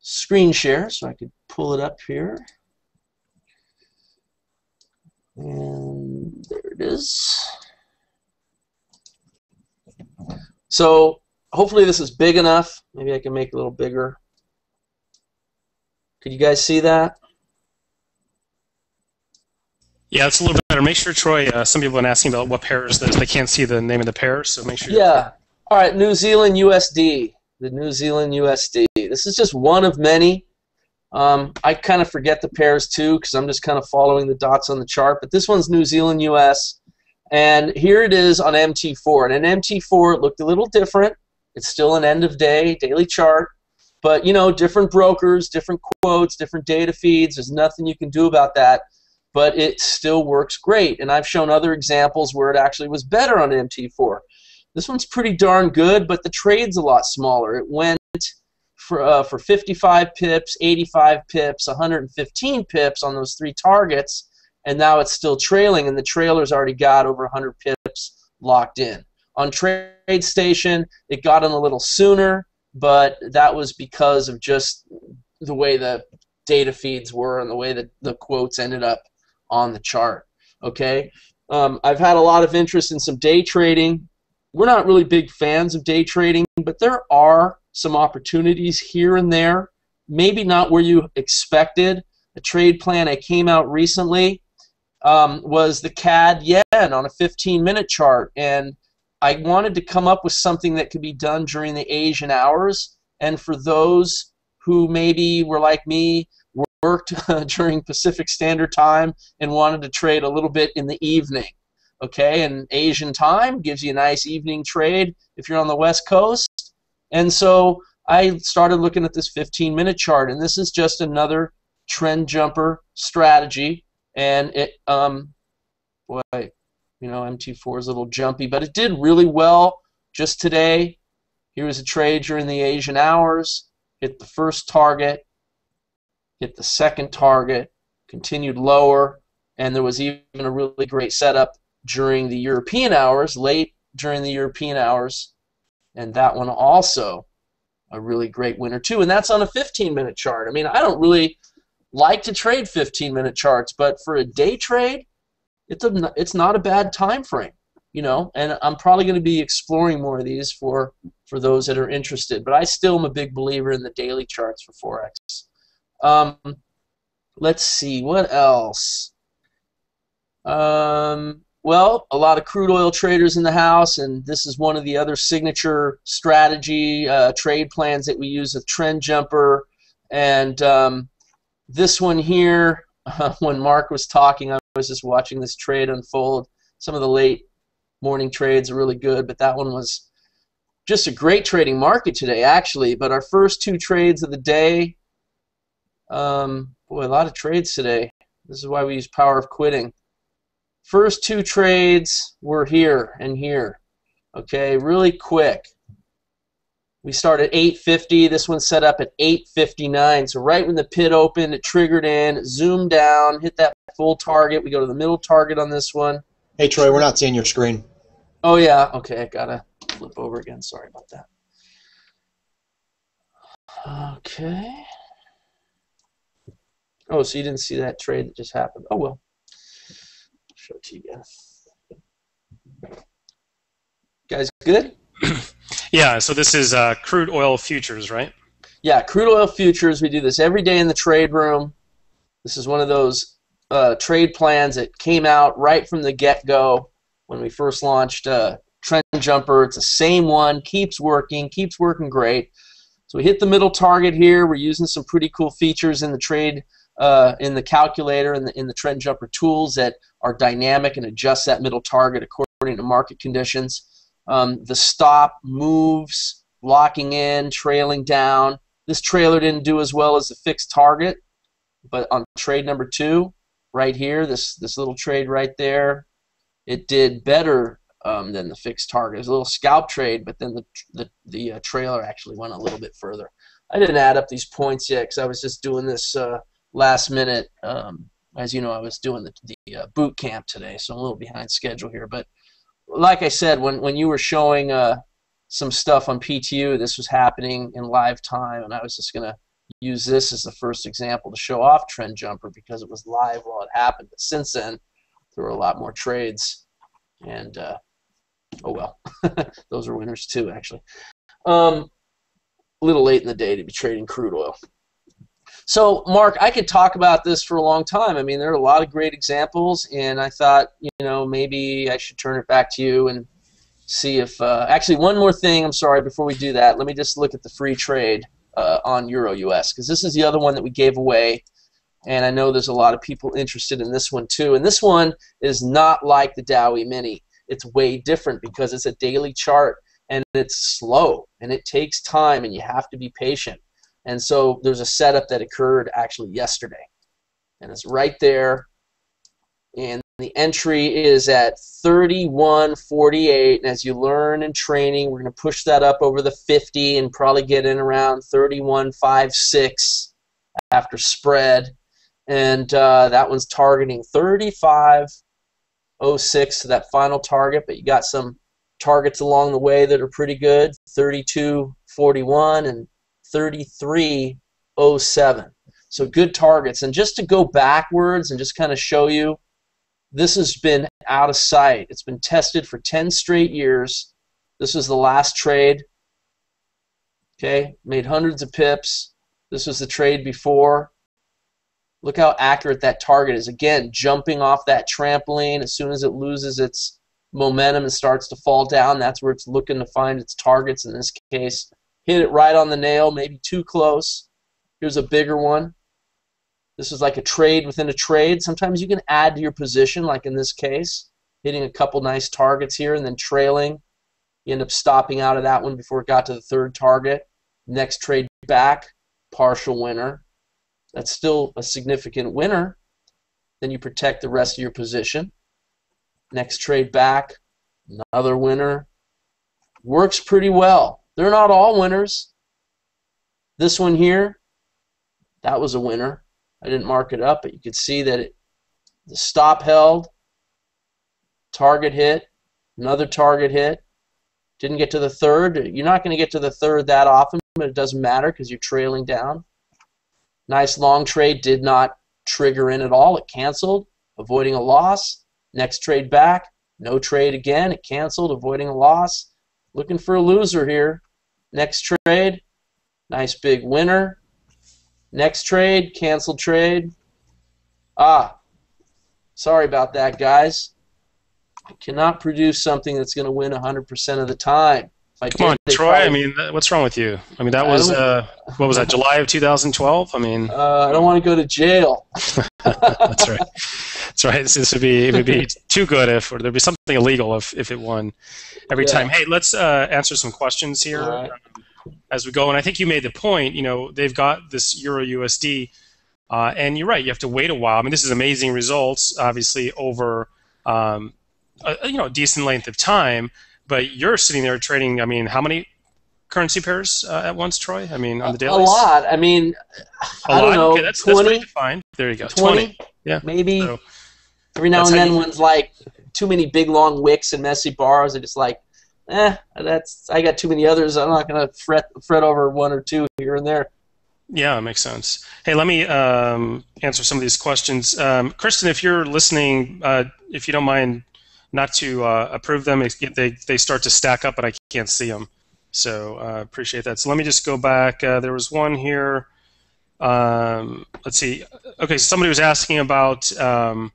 screen share so I could pull it up here. And there it is. So hopefully this is big enough. Maybe I can make it a little bigger. Could you guys see that? Yeah, it's a little Make sure, Troy. Uh, some people have been asking about what pairs. They can't see the name of the pair, so make sure. Yeah. All right, New Zealand USD. The New Zealand USD. This is just one of many. Um, I kind of forget the pairs too because I'm just kind of following the dots on the chart. But this one's New Zealand US. And here it is on MT4. And in MT4 it looked a little different. It's still an end of day daily chart. But, you know, different brokers, different quotes, different data feeds. There's nothing you can do about that. But it still works great. And I've shown other examples where it actually was better on MT4. This one's pretty darn good, but the trade's a lot smaller. It went for, uh, for 55 pips, 85 pips, 115 pips on those three targets and now it's still trailing, and the trailer's already got over 100 pips locked in. On TradeStation, it got in a little sooner, but that was because of just the way the data feeds were and the way that the quotes ended up on the chart. Okay, um, I've had a lot of interest in some day trading. We're not really big fans of day trading, but there are some opportunities here and there. Maybe not where you expected. A trade plan I came out recently um, was the CAD yen on a 15 minute chart. And I wanted to come up with something that could be done during the Asian hours. And for those who maybe were like me, worked [LAUGHS] during Pacific Standard Time and wanted to trade a little bit in the evening. Okay, and Asian time gives you a nice evening trade if you're on the West Coast. And so I started looking at this 15 minute chart, and this is just another trend jumper strategy and it um, boy, you know, MT4 is a little jumpy, but it did really well just today. Here was a trade during the Asian hours, hit the first target, hit the second target, continued lower, and there was even a really great setup during the European hours, late during the European hours, and that one also a really great winner too. And that's on a 15-minute chart. I mean, I don't really like to trade 15 minute charts, but for a day trade, it's a it's not a bad time frame, you know. And I'm probably going to be exploring more of these for for those that are interested. But I still am a big believer in the daily charts for forex. Um, let's see what else. Um, well, a lot of crude oil traders in the house, and this is one of the other signature strategy uh, trade plans that we use with Trend Jumper. And um, this one here, uh, [LAUGHS] when Mark was talking, I was just watching this trade unfold. Some of the late morning trades are really good, but that one was just a great trading market today, actually. But our first two trades of the day, um, boy, a lot of trades today. This is why we use power of quitting. First two trades were here and here. Okay, really quick. We start at 850. This one's set up at 859. So right when the pit opened, it triggered in, zoomed down, hit that full target. We go to the middle target on this one. Hey, Troy, we're not seeing your screen. Oh, yeah. Okay, I got to flip over again. Sorry about that. Okay. Oh, so you didn't see that trade that just happened. Oh, well. I'll show it to you again. Guys, good? [CLEARS THROAT] Yeah, so this is uh, crude oil futures, right? Yeah, crude oil futures. We do this every day in the trade room. This is one of those uh, trade plans that came out right from the get-go when we first launched uh, Trend Jumper. It's the same one, keeps working, keeps working great. So we hit the middle target here. We're using some pretty cool features in the trade, uh, in the calculator, and in the, in the Trend Jumper tools that are dynamic and adjust that middle target according to market conditions. Um, the stop moves, locking in, trailing down. this trailer didn't do as well as the fixed target, but on trade number two, right here, this this little trade right there, it did better um, than the fixed target. It was a little scalp trade, but then the the, the uh, trailer actually went a little bit further. I didn't add up these points yet because I was just doing this uh, last minute. Um, as you know, I was doing the, the uh, boot camp today, so I'm a little behind schedule here. But like I said, when when you were showing uh, some stuff on PTU, this was happening in live time, and I was just gonna use this as the first example to show off Trend Jumper because it was live while it happened. But since then, there were a lot more trades, and uh, oh well, [LAUGHS] those are winners too, actually. Um, a little late in the day to be trading crude oil. So, Mark, I could talk about this for a long time. I mean, there are a lot of great examples, and I thought, you know, maybe I should turn it back to you and see if. Uh, actually, one more thing. I'm sorry. Before we do that, let me just look at the free trade uh, on Euro US because this is the other one that we gave away, and I know there's a lot of people interested in this one too. And this one is not like the Dow E-mini. It's way different because it's a daily chart and it's slow and it takes time and you have to be patient. And so there's a setup that occurred actually yesterday. And it's right there. And the entry is at 31.48. And as you learn in training, we're going to push that up over the 50 and probably get in around 31.56 after spread. And uh, that one's targeting 35.06 to that final target. But you got some targets along the way that are pretty good 32.41 and 3307. So good targets. And just to go backwards and just kind of show you, this has been out of sight. It's been tested for 10 straight years. This was the last trade. Okay, made hundreds of pips. This was the trade before. Look how accurate that target is. Again, jumping off that trampoline as soon as it loses its momentum and starts to fall down, that's where it's looking to find its targets. In this case, hit it right on the nail, maybe too close. Here's a bigger one. This is like a trade within a trade. Sometimes you can add to your position, like in this case, hitting a couple nice targets here and then trailing. You end up stopping out of that one before it got to the third target. Next trade back, partial winner. That's still a significant winner. Then you protect the rest of your position. Next trade back, another winner. Works pretty well. They're not all winners. This one here, that was a winner. I didn't mark it up, but you could see that it, the stop held, target hit, another target hit. Didn't get to the third. You're not going to get to the third that often, but it doesn't matter because you're trailing down. Nice long trade did not trigger in at all. It canceled, avoiding a loss. Next trade back, no trade again. It canceled, avoiding a loss. Looking for a loser here. Next trade, nice big winner. Next trade, canceled trade. Ah, sorry about that, guys. I cannot produce something that's going to win 100% of the time. Come on, Troy. I mean, what's wrong with you? I mean, that was uh, what was that? July of 2012. I mean, uh, I don't want to go to jail. [LAUGHS] that's right. [LAUGHS] That's right. This, would be it would be [LAUGHS] too good if, or there'd be something illegal if, if it won every yeah. time. Hey, let's uh, answer some questions here right. um, as we go. And I think you made the point. You know, they've got this Euro USD, uh, and you're right. You have to wait a while. I mean, this is amazing results, obviously over um, a, you know a decent length of time but you're sitting there trading. I mean, how many currency pairs uh, at once, Troy? I mean, on the daily. A lot. I mean, a I don't lot? know. Okay, that's, 20, that's fine. There you go. 20, 20. Yeah. Maybe. So, every now and then, you... one's like too many big long wicks and messy bars. I just like, eh, that's I got too many others. I'm not gonna fret fret over one or two here and there. Yeah, makes sense. Hey, let me um, answer some of these questions. Um, Kristen, if you're listening, uh, if you don't mind not to uh, approve them. They, they start to stack up, but I can't see them. So uh, appreciate that. So let me just go back. Uh, there was one here. Um, let's see. Okay, so somebody was asking about um,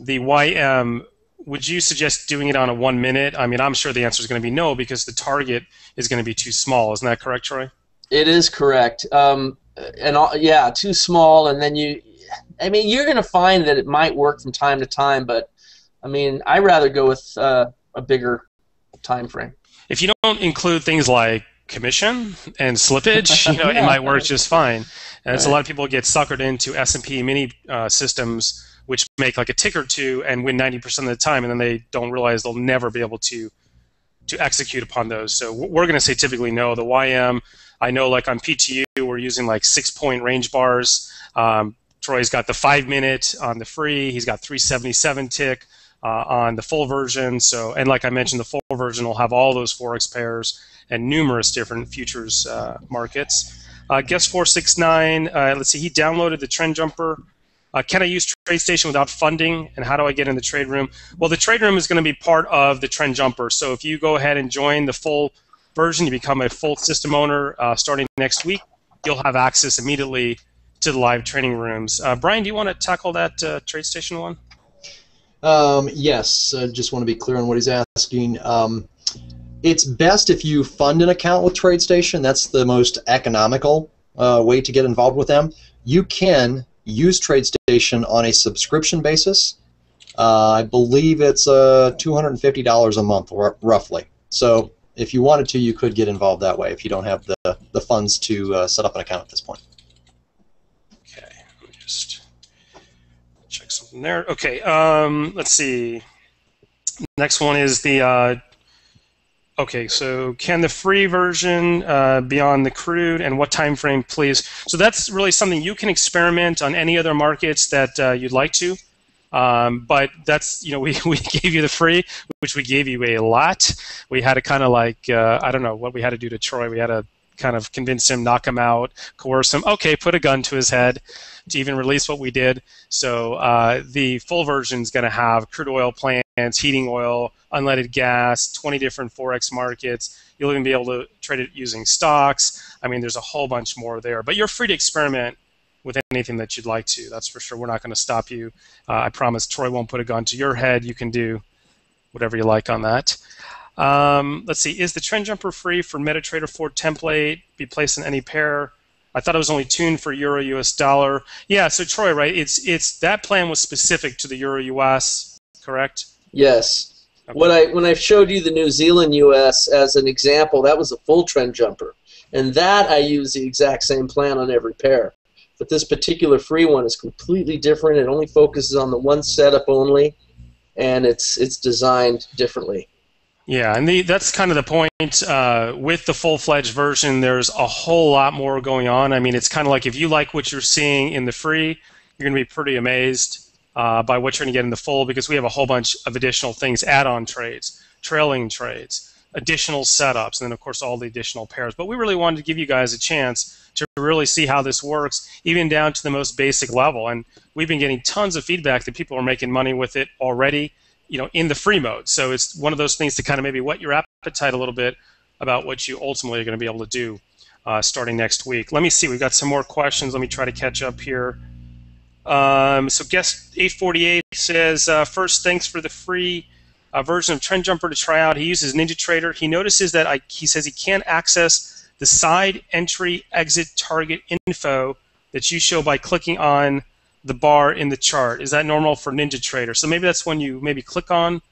the YM. Would you suggest doing it on a one minute? I mean, I'm sure the answer is going to be no because the target is going to be too small. Isn't that correct, Troy? It is correct. Um, and all, yeah, too small, and then you. I mean, you're going to find that it might work from time to time, but I mean, I rather go with uh, a bigger time frame. If you don't include things like commission and slippage, you know, [LAUGHS] Yeah. it might work just fine. And it's a lot of people get suckered into S&P mini uh, systems, which make like a tick or two and win 90% of the time, and then they don't realize they'll never be able to to execute upon those. So we're going to say typically no. The YM, I know like on PTU, we're using like six point range bars. Um, Troy's got the five minute on the free. He's got 377 tick uh, on the full version. So, and like I mentioned, the full version will have all those forex pairs and numerous different futures uh, markets. Uh, Guest 469, uh, let's see, he downloaded the Trend Jumper. Uh, can I use TradeStation without funding, and how do I get in the trade room? Well, the trade room is going to be part of the Trend Jumper. So if you go ahead and join the full version, you become a full system owner uh, starting next week. You'll have access immediately to the live training rooms. Uh, Brian, do you want to tackle that uh, TradeStation one? Um, yes, I just want to be clear on what he's asking. Um, it's best if you fund an account with TradeStation. That's the most economical uh, way to get involved with them. You can use TradeStation on a subscription basis. Uh, I believe it's uh, $250 a month, r- roughly. So if you wanted to, you could get involved that way if you don't have the, the funds to uh, set up an account at this point. Okay, let me just check something there. Okay, um, let's see. Next one is the. Okay, so can the free version uh, be on the crude, and what time frame, please? So that's really something you can experiment on any other markets that uh, you'd like to. Um, but that's you know [LAUGHS] we, we gave you the free, which we gave you a lot. We had to kind of like uh, I don't know what we had to do to Troy. We had to kind of convince him, knock him out, coerce him. Okay, put a gun to his head to even release what we did. So uh, the full version is going to have crude oil plants, heating oil, unleaded gas, 20 different forex markets. You'll even be able to trade it using stocks. I mean, there's a whole bunch more there. But you're free to experiment with anything that you'd like to. That's for sure. We're not going to stop you. Uh, I promise Troy won't put a gun to your head. You can do whatever you like on that. Um, let's see. Is the trend jumper free for MetaTrader 4 template? Be placed in any pair? I thought it was only tuned for Euro US dollar. Yeah. So Troy, right? It's it's that plan was specific to the Euro US, correct? Yes. Okay. When I when I showed you the New Zealand US as an example, that was a full trend jumper, and that I use the exact same plan on every pair. But this particular free one is completely different. It only focuses on the one setup only, and it's it's designed differently. Yeah, and the, that's kind of the point. Uh, with the full-fledged version, there's a whole lot more going on. I mean, it's kind of like if you like what you're seeing in the free, you're going to be pretty amazed uh, by what you're going to get in the full because we have a whole bunch of additional things, add-on trades, trailing trades, additional setups, and then of course all the additional pairs. But we really wanted to give you guys a chance to really see how this works, even down to the most basic level. And we've been getting tons of feedback that people are making money with it already you know, in the free mode. So it's one of those things to kind of maybe whet your appetite a little bit about what you ultimately are going to be able to do uh, starting next week. Let me see. We've got some more questions. Let me try to catch up here. Um, so guest 848 says, uh, first, thanks for the free uh, version of Trend Jumper to try out. He uses NinjaTrader. He notices that I, he says he can't access the side entry exit target info that you show by clicking on the bar in the chart. Is that normal for NinjaTrader? So maybe that's when you maybe click on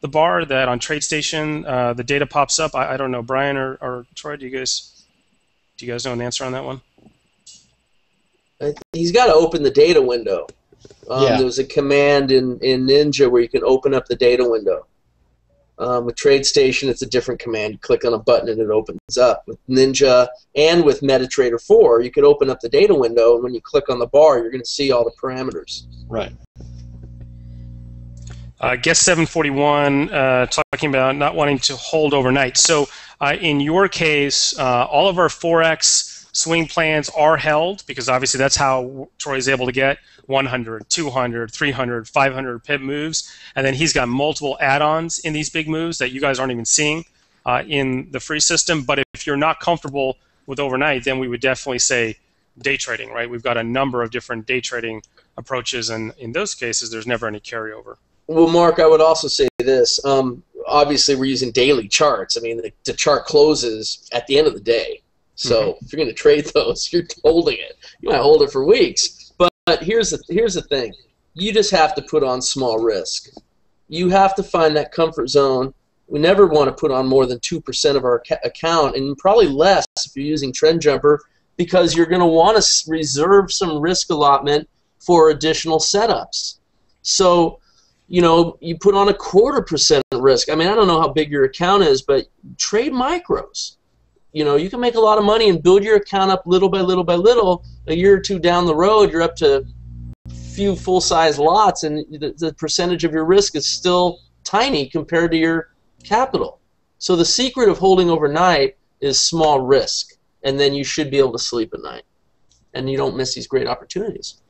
the bar that on TradeStation uh, the data pops up. I, I don't know, Brian or, or Troy. Do you guys do you guys know an answer on that one? He's got to open the data window. Um, Yeah. There's a command in, in Ninja where you can open up the data window. Um, with TradeStation, it's a different command. You click on a button and it opens up. With Ninja and with MetaTrader 4, you could open up the data window, and when you click on the bar, you're going to see all the parameters. Right. Uh, guest 741 uh, talking about not wanting to hold overnight. So uh, in your case, uh, all of our forex swing plans are held because obviously that's how Troy is able to get 100, 200, 300, 500 pip moves, and then he's got multiple add-ons in these big moves that you guys aren't even seeing uh, in the free system. But if you're not comfortable with overnight, then we would definitely say day trading, right? We've got a number of different day trading approaches, and in those cases, there's never any carryover. Well, Mark, I would also say this. Um, obviously, we're using daily charts. I mean, the, the chart closes at the end of the day. So mm-hmm. if you're going to trade [LAUGHS] those, you're holding it. You might hold it for weeks. But, but here's the here's the thing. You just have to put on small risk. You have to find that comfort zone we never want to put on more than 2% of our account, and probably less if you're using Trend Jumper, because you're going to want to reserve some risk allotment for additional setups. So, you know, you put on a quarter percent risk. I mean, I don't know how big your account is, but trade micros. You know, you can make a lot of money and build your account up little by little by little. A year or two down the road, you're up to few full-size lots, and the, the percentage of your risk is still tiny compared to your capital. So the secret of holding overnight is small risk, and then you should be able to sleep at night, and you don't miss these great opportunities.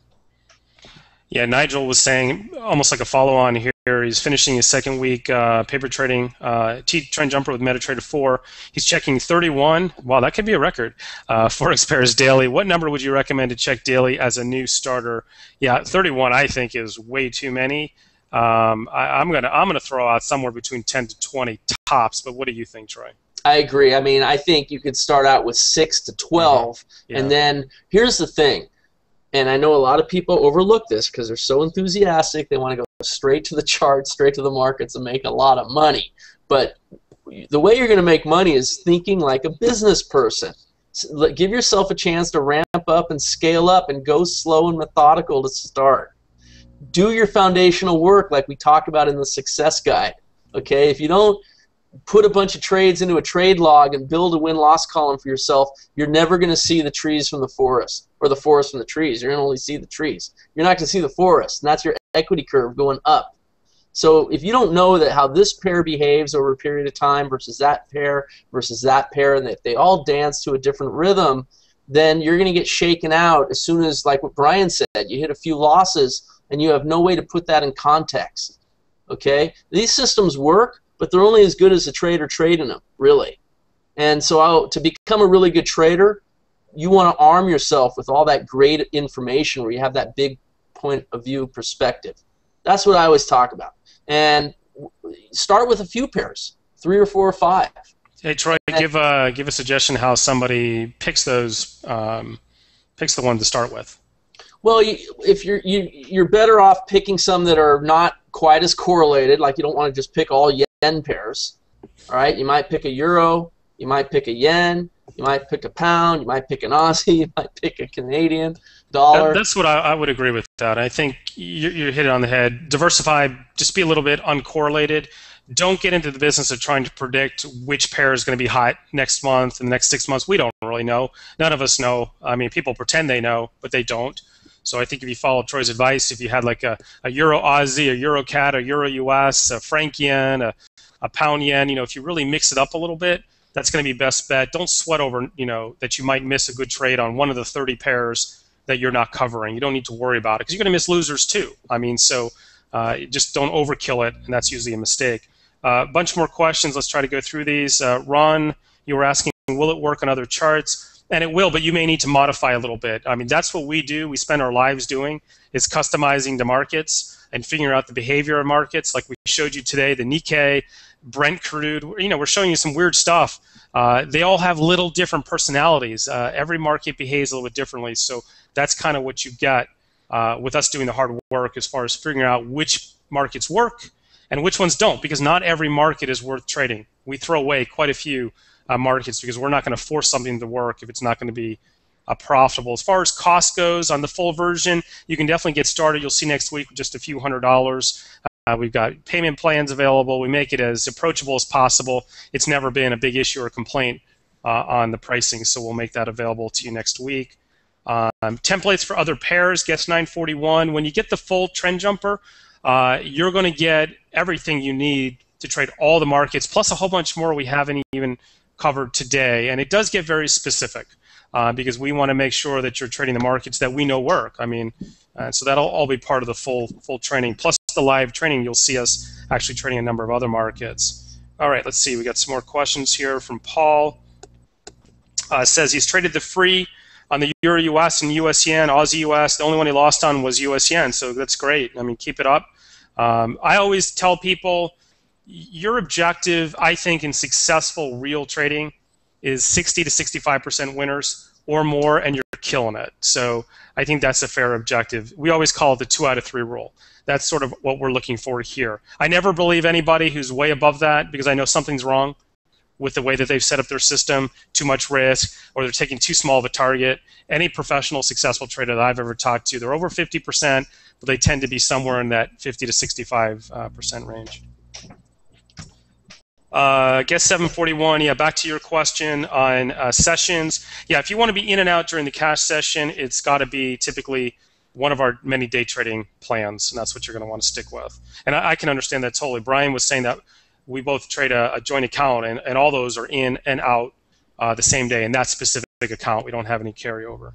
Yeah, Nigel was saying almost like a follow-on here. He's finishing his second week uh, paper trading uh, T trend jumper with MetaTrader 4. He's checking 31. Wow, that could be a record. Uh, [LAUGHS] Forex pairs daily. What number would you recommend to check daily as a new starter? Yeah, 31 I think is way too many. Um, I, am gonna I'm gonna throw out somewhere between 10 to 20 tops. But what do you think, Troy? I agree. I mean, I think you could start out with six to 12, mm-hmm. yeah. and then here's the thing and I know a lot of people overlook this because they're so enthusiastic. They want to go straight to the charts, straight to the markets, and make a lot of money. But the way you're going to make money is thinking like a business person. Give yourself a chance to ramp up and scale up and go slow and methodical to start. Do your foundational work like we talk about in the success guide. Okay, if you don't put a bunch of trades into a trade log and build a win-loss column for yourself, you're never going to see the trees from the forest or the forest from the trees. You're going to only see the trees. You're not going to see the forest, and that's your equity curve going up. So if you don't know that how this pair behaves over a period of time versus that pair versus that pair, and if they all dance to a different rhythm, then you're going to get shaken out as soon as, like what Brian said, you hit a few losses and you have no way to put that in context. Okay, these systems work, but they're only as good as the trader trading them, really. And so I'll, to become a really good trader, you want to arm yourself with all that great information where you have that big point of view perspective. That's what I always talk about. And start with a few pairs, three or four or five. Hey Troy, and, give a give a suggestion how somebody picks those um, picks the one to start with. Well, if you're you, you're better off picking some that are not quite as correlated. Like you don't want to just pick all yen pairs. All right, you might pick a euro, you might pick a yen, you might pick a pound, you might pick an Aussie, [LAUGHS] you might pick a Canadian dollar. That, that's what I, I, would agree with that. I think you, you hit it on the head. Diversify, just be a little bit uncorrelated. Don't get into the business of trying to predict which pair is going to be hot next month and the next six months. We don't really know. None of us know. I mean, people pretend they know, but they don't. So I think if you follow Troy's advice, if you had like a, a Euro Aussie, a Euro CAD, a Euro US, a Franc Yen, a, a Pound Yen, you know, if you really mix it up a little bit, that's going to be best bet. Don't sweat over, you know, that you might miss a good trade on one of the 30 pairs that you're not covering. You don't need to worry about it because you're going to miss losers too. I mean, so uh, just don't overkill it, and that's usually a mistake. A uh, bunch more questions. Let's try to go through these. Uh, Ron, you were asking, will it work on other charts? And it will, but you may need to modify a little bit. I mean, that's what we do. We spend our lives doing is customizing the markets and figuring out the behavior of markets. Like we showed you today, the Nikkei, Brent crude. You know, we're showing you some weird stuff. Uh, they all have little different personalities. Uh, every market behaves a little bit differently. So that's kind of what you get uh, with us doing the hard work as far as figuring out which markets work and which ones don't, because not every market is worth trading. We throw away quite a few uh, markets because we're not going to force something to work if it's not going to be uh, profitable. As far as cost goes, on the full version, you can definitely get started. You'll see next week just a few hundred dollars. Uh, we've got payment plans available. We make it as approachable as possible. It's never been a big issue or complaint uh, on the pricing, so we'll make that available to you next week. Um, templates for other pairs, Guess 941. When you get the full trend jumper, uh, you're going to get everything you need to trade all the markets, plus a whole bunch more we haven't even covered today. And it does get very specific uh, because we want to make sure that you're trading the markets that we know work. I mean, uh, so that'll all be part of the full full training. Plus the live training, you'll see us actually trading a number of other markets. All right, let's see. We got some more questions here from Paul. Uh, says he's traded the free on the Euro US and US yen, Aussie US. The only one he lost on was US yen, so that's great. I mean, keep it up. Um, I always tell people your objective, I think, in successful real trading is 60 to 65% winners or more, and you're killing it. So I think that's a fair objective. We always call it the two out of three rule. That's sort of what we're looking for here. I never believe anybody who's way above that because I know something's wrong with the way that they've set up their system, too much risk, or they're taking too small of a target. Any professional successful trader that I've ever talked to, they're over 50%, but they tend to be somewhere in that 50 to 65% uh, range. Uh, guess 741, yeah, back to your question on uh, sessions. Yeah, if you want to be in and out during the cash session, it's got to be typically one of our many day trading plans, and that's what you're going to want to stick with. And I, I, can understand that totally. Brian was saying that we both trade a, a joint account, and, and all those are in and out uh, the same day in that specific account. We don't have any carryover.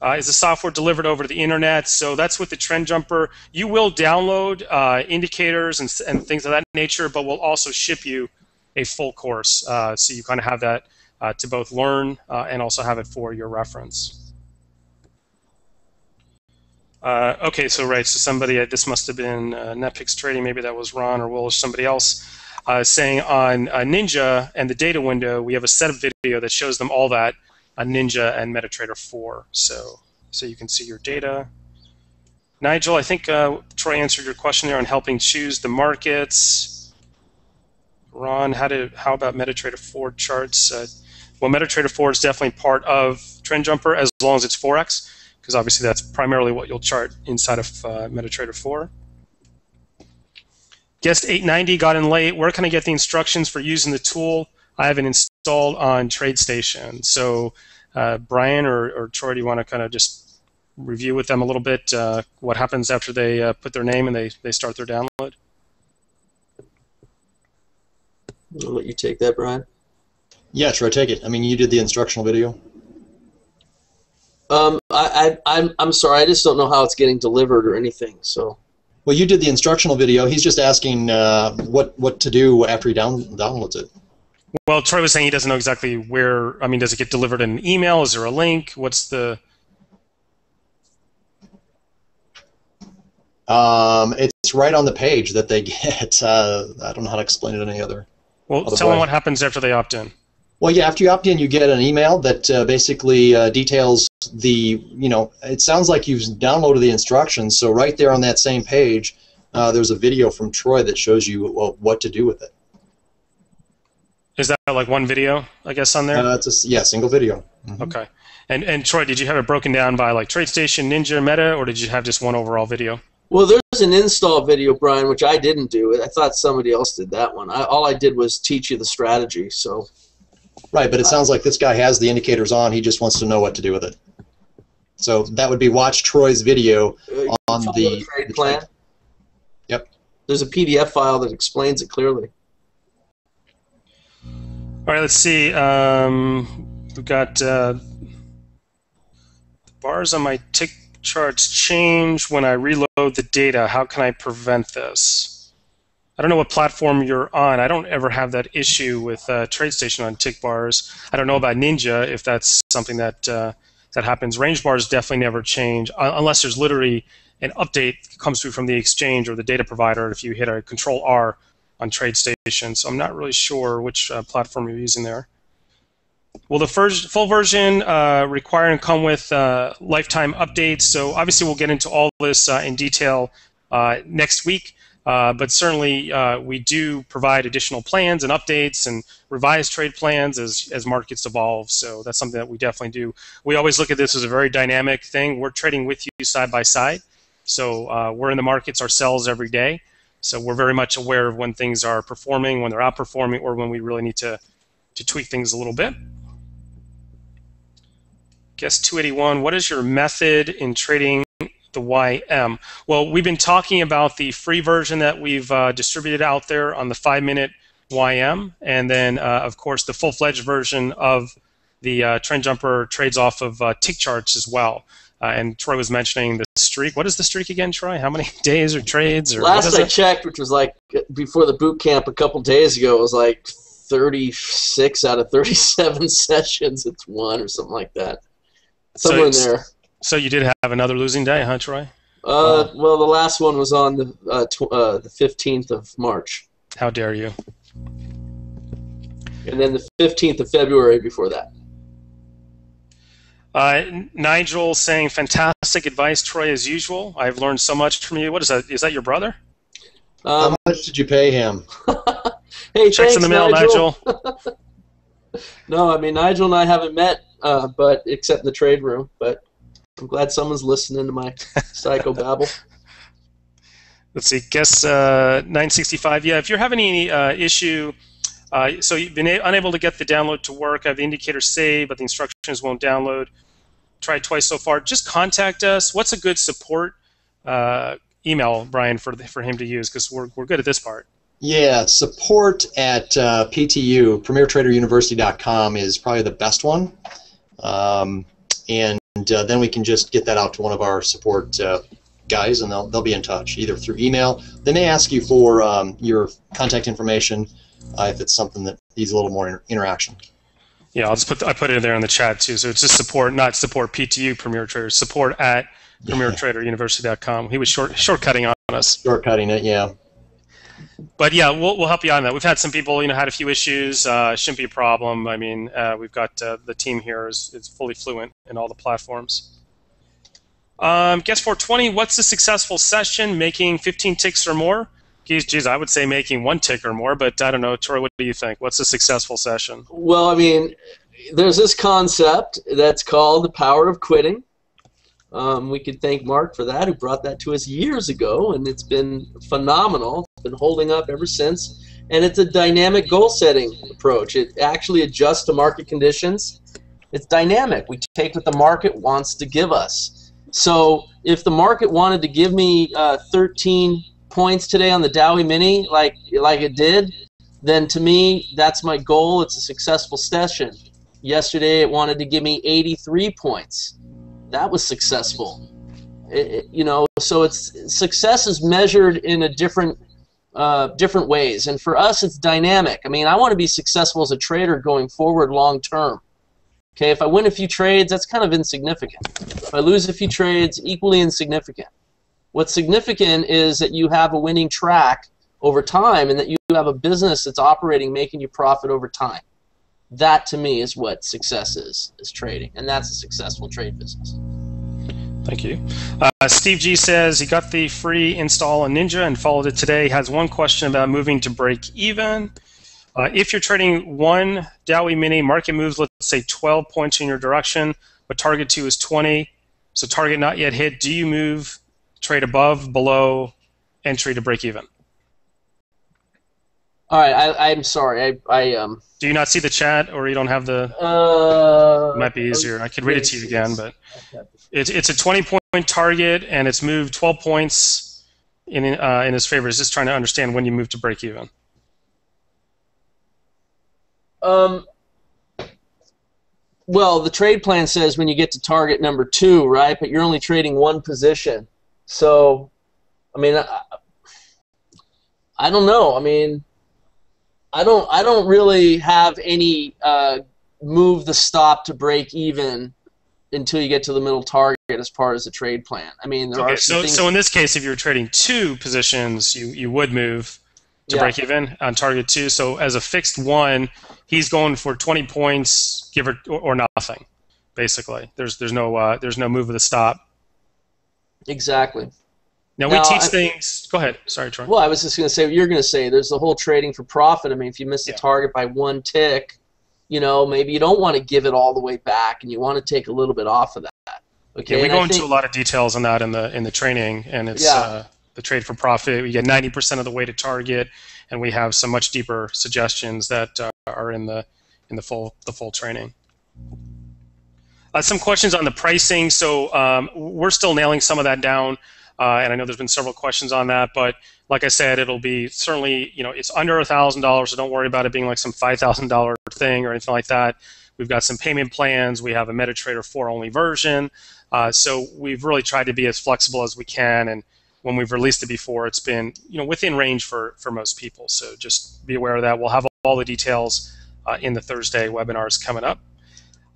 Uh, is the software delivered over the internet? So that's with the Trend Jumper. You will download uh, indicators and, and, things of that nature, but we'll also ship you a full course. Uh, so you kind of have that uh, to both learn uh, and also have it for your reference. Uh, okay, so right, so somebody, this must have been NetPicks Trading, maybe that was Ron or Will or somebody else, saying on Ninja and the data window, we have a set of video that shows them all that on Ninja and MetaTrader 4. So, so you can see your data. Nigel, I think uh, Troy answered your question there on helping choose the markets. Ron, how, did, how about MetaTrader 4 charts? well, MetaTrader 4 is definitely part of Trend Jumper as long as it's Forex because obviously that's primarily what you'll chart inside of uh, MetaTrader 4. Guest 890 got in late. Where can I get the instructions for using the tool? I have it installed on TradeStation. So, uh, Brian or, or Troy, do you want to kind of just review with them a little bit uh, what happens after they uh, put their name and they, they start their download? I'll let you take that, Brian. Yeah, Troy, take it. I mean, you did the instructional video. Um, I, I, I'm, I'm sorry, I just don't know how it's getting delivered or anything. So. Well, you did the instructional video. He's just asking uh, what what to do after he down, downloads it. Well, Troy was saying he doesn't know exactly where. I mean, does it get delivered in an email? Is there a link? What's the? Um, it's right on the page that they [LAUGHS] get. Uh, I don't know how to explain it any other. Well, tell them what happens after they opt in. Well, yeah, after you opt in, you get an email that uh, basically uh, details the, you know, it sounds like you've downloaded the instructions. So right there on that same page, uh, there's a video from Troy that shows you well, what to do with it. Is that like one video, I guess, on there? Uh, it's a, yeah, single video. Mm-hmm. Okay. And and Troy, did you have it broken down by like TradeStation, Ninja, Meta, or did you have just one overall video? Well, there's an install video, Brian, which I didn't do. I thought somebody else did that one. I, all I did was teach you the strategy. So Right, but it sounds like this guy has the indicators on. He just wants to know what to do with it. So that would be watch Troy's video uh, on the, trade the plan. Trade. Yep. There's a PDF file that explains it clearly. All right, let's see. Um, we've got uh, the bars on my tick charts change when I reload the data. How can I prevent this? I don't know what platform you're on. I don't ever have that issue with uh, TradeStation on tick bars. I don't know about Ninja if that's something that uh, that happens. Range bars definitely never change uh, unless there's literally an update comes through from the exchange or the data provider. If you hit a Control R on TradeStation, so I'm not really sure which uh, platform you're using there. Will the first, full version uh, require and come with uh, lifetime updates? So obviously we'll get into all this in detail next week. Uh, but certainly, uh, we do provide additional plans and updates and revised trade plans as, as markets evolve. So that's something that we definitely do. We always look at this as a very dynamic thing. We're trading with you side by side. So uh, we're in the markets ourselves every day. So we're very much aware of when things are performing, when they're outperforming, or when we really need to, to tweak things a little bit. Guess 281, what is your method in trading the YM? Well, we've been talking about the free version that we've uh, distributed out there on the five minute YM, and then, uh, of course, the full fledged version of the uh, Trend Jumper trades off of uh, tick charts as well. Uh, and Troy was mentioning the streak. What is the streak again, Troy? How many [LAUGHS] days or trades? Or Last I it? checked, which was like before the boot camp a couple days ago, it was like 36 out of 37 [LAUGHS] sessions. It's one or something like that. Somewhere so in there. So you did have another losing day, huh, Troy? Uh, well, the last one was on the uh, tw- uh, the fifteenth of March. How dare you? And then the fifteenth of February before that. Uh, Nigel saying fantastic advice, Troy, as usual. I've learned so much from you. What is that? Is that your brother? How Um, much did you pay him? [LAUGHS] hey, Checks thanks, in the mail, Nigel. Nigel. [LAUGHS] No, I mean Nigel and I haven't met, uh, but except in the trade room. But I'm glad someone's listening to my [LAUGHS] psycho babble. Let's see. Guess uh, 965. Yeah, if you're having any uh, issue, uh, so you've been a- unable to get the download to work. I have the indicator saved, but the instructions won't download. Tried twice so far. Just contact us. What's a good support uh, email, Brian, for the, for him to use? Because we're we're good at this part. Yeah, support at uh, PTU, PremierTraderUniversity.com is probably the best one. Um, and uh, then we can just get that out to one of our support uh, guys, and they'll, they'll be in touch, either through email. They may ask you for um, your contact information uh, if it's something that needs a little more inter- interaction. Yeah, I'll just put I put it in there in the chat too. So it's just support, not support PTU Premier Trader. Support at PremierTraderUniversity.com. He was short shortcutting on us. Shortcutting it, yeah. but yeah, we'll, we'll help you on that. We've had some people, you know, had a few issues. Uh, shouldn't be a problem. I mean, uh, we've got uh, the team here is, is fully fluent in all the platforms. Um, guess 420. What's a successful session? Making 15 ticks or more? Geez, geez, I would say making one tick or more, but I don't know. Troy, what do you think? What's a successful session? Well, I mean, there's this concept that's called the power of quitting. Um, we could thank Mark for that, who brought that to us years ago, and it's been phenomenal. It's been holding up ever since. And it's a dynamic goal setting approach. It actually adjusts to market conditions. It's dynamic. We take what the market wants to give us. So if the market wanted to give me uh, 13 points today on the Dow E-mini, like like it did, then to me that's my goal. It's a successful session. Yesterday it wanted to give me 83 points. That was successful. It- it- you know, so it's success is measured in a different uh, different ways, and for us it's dynamic. I mean, I want to be successful as a trader going forward long term. Okay, if I win a few trades, that's kind of insignificant. If I lose a few trades, equally insignificant. What's significant is that you have a winning track over time and that you have a business that's operating, making you profit over time. That to me is what success is, is trading. And that's a successful trade business. Thank you. Uh, Steve G says he got the free install on Ninja and followed it today. He has one question about moving to break even. Uh, if you're trading one Dow E-mini, market moves, let's say 12 points in your direction, but target two is 20. So target not yet hit. Do you move trade above, below, entry to break even? All right, I, I'm sorry. I, I um. Do you not see the chat, or you don't have the? Uh, It might be easier. I could read it to you again, but it's it's a 20 point target, and it's moved 12 points in uh, in his favor. Is just trying to understand when you move to break even. Um. Well, the trade plan says when you get to target number two, right? But you're only trading one position, so, I mean, I, I don't know. I mean, I don't. I don't really have any uh, move the stop to break even until you get to the middle target as part as the trade plan. I mean, there Okay, are so so in this case, if you're trading two positions, you you would move to Yeah. break even on target two. So as a fixed one, he's going for 20 points, give or or nothing, basically. There's there's no uh, there's no move of the stop. Exactly. Now we teach I- things. Go ahead. Sorry, Troy. Well, I was just going to say what you're going to say. There's the whole trading for profit. I mean, if you miss the target by one tick, you know, maybe you don't want to give it all the way back, and you want to take a little bit off of that. Okay. Yeah, we and go I into think- a lot of details on that in the in the training, and it's Yeah. uh, the trade for profit. We get 90% of the way to target, and we have some much deeper suggestions that uh, are in the in the full the full training. Uh, some questions on the pricing. So um, we're still nailing some of that down, uh, and I know there's been several questions on that. But like I said, it'll be certainly you know it's under a thousand dollars, so don't worry about it being like some five thousand dollar thing or anything like that. We've got some payment plans. We have a MetaTrader 4 only version. Uh, so we've really tried to be as flexible as we can. And when we've released it before, it's been you know within range for for most people. So just be aware of that. We'll have all the details uh, in the Thursday webinars coming up.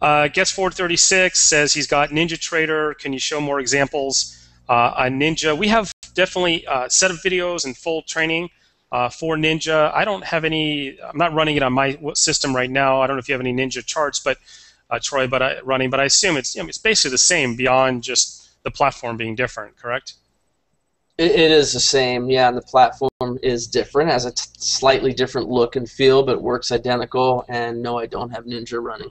Uh, Guest 436 says he's got Ninja Trader. Can you show more examples uh, on Ninja? We have definitely a set of videos and full training uh, for Ninja. I don't have any. I'm not running it on my system right now. I don't know if you have any Ninja charts, but uh, Troy, but I, running. But I assume it's you know, it's basically the same beyond just the platform being different. Correct? It, is the same, yeah. And the platform is different, has a slightly different look and feel, but works identical. And no, I don't have Ninja running.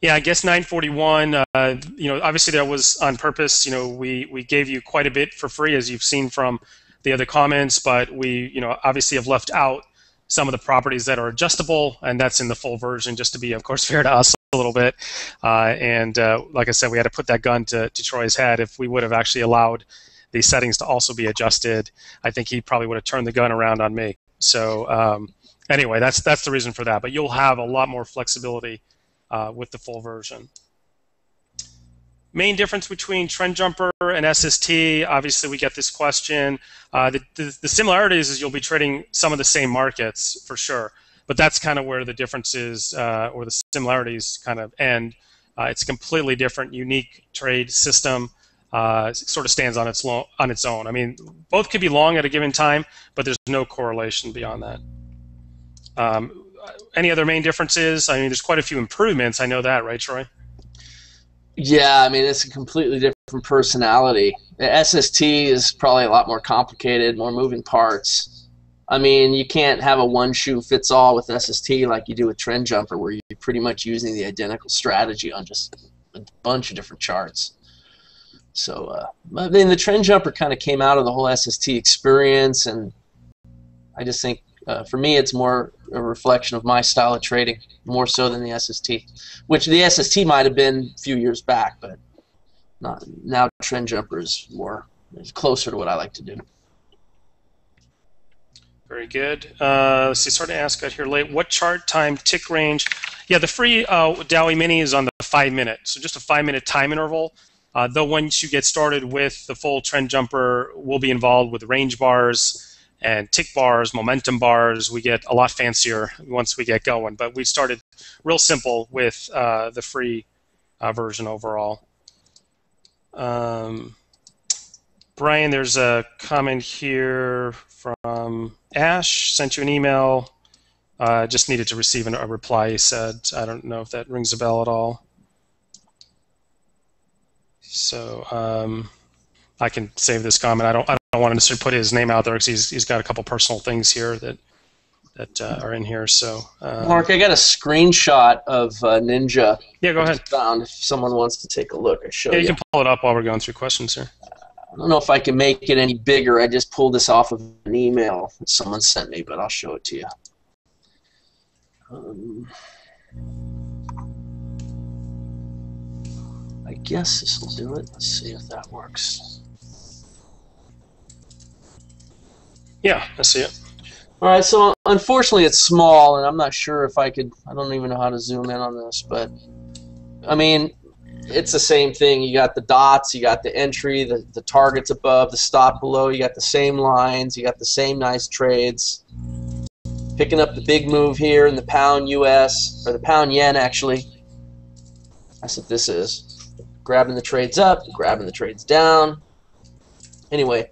Yeah, I guess 941. Uh, you know, obviously that was on purpose. You know, we we gave you quite a bit for free, as you've seen from the other comments, but we, you know, obviously have left out some of the properties that are adjustable, and that's in the full version, just to be, of course, [LAUGHS] fair to us a little bit. Uh, and uh, like I said, we had to put that gun to, to Troy's head. If we would have actually allowed these settings to also be adjusted, I think he probably would have turned the gun around on me. So um, anyway, that's that's the reason for that. But you'll have a lot more flexibility uh, with the full version. Main difference between Trend Jumper and SST, obviously we get this question. Uh, the, the, the, similarities is you'll be trading some of the same markets for sure, but that's kind of where the differences uh, or the similarities kind of end. Uh, it's a completely different, unique trade system. Uh, sort of stands on its on its own. I mean, both could be long at a given time, but there's no correlation beyond that. Um, any other main differences? I mean, there's quite a few improvements. I know that, right, Troy? Yeah, I mean it's a completely different personality. The SST is probably a lot more complicated, more moving parts. I mean, you can't have a one shoe fits all with SST like you do with Trend Jumper, where you're pretty much using the identical strategy on just a bunch of different charts. So, uh, I mean, the Trend Jumper kind of came out of the whole SST experience, and I just think uh, for me, it's more a reflection of my style of trading, more so than the SST, which the SST might have been a few years back, but not now. Trend Jumper is more is closer to what I like to do. Very good. Uh, let's see. Starting to ask out here late. What chart time tick range? Yeah, the free uh, Dow E-mini is on the five minute, so just a five minute time interval. Uh, though once you get started with the full Trend Jumper, we'll be involved with range bars and tick bars, momentum bars. We get a lot fancier once we get going, but we started real simple with uh, the free uh, version overall. Um, Brian, there's a comment here from Ash. Sent you an email. Uh, just needed to receive an, a reply. He said, I don't know if that rings a bell at all. So um, I can save this comment. I don't. I don't want to necessarily put his name out there because he's he's got a couple personal things here that that uh, are in here. So um, Mark, I got a screenshot of uh, Ninja. Yeah, go ahead. Found if someone wants to take a look, I show yeah, you. you can pull it up while we're going through questions here. I don't know if I can make it any bigger. I just pulled this off of an email that someone sent me, but I'll show it to you. Um, I guess this will do it. Let's see if that works. Yeah, I see it. All right, so unfortunately it's small, and I'm not sure if I could. I don't even know how to zoom in on this, but I mean, it's the same thing. You got the dots, you got the entry, the, the targets above, the stop below. You got the same lines, you got the same nice trades. Picking up the big move here in the pound US, or the pound yen actually. That's what this is. Grabbing the trades up, grabbing the trades down. Anyway,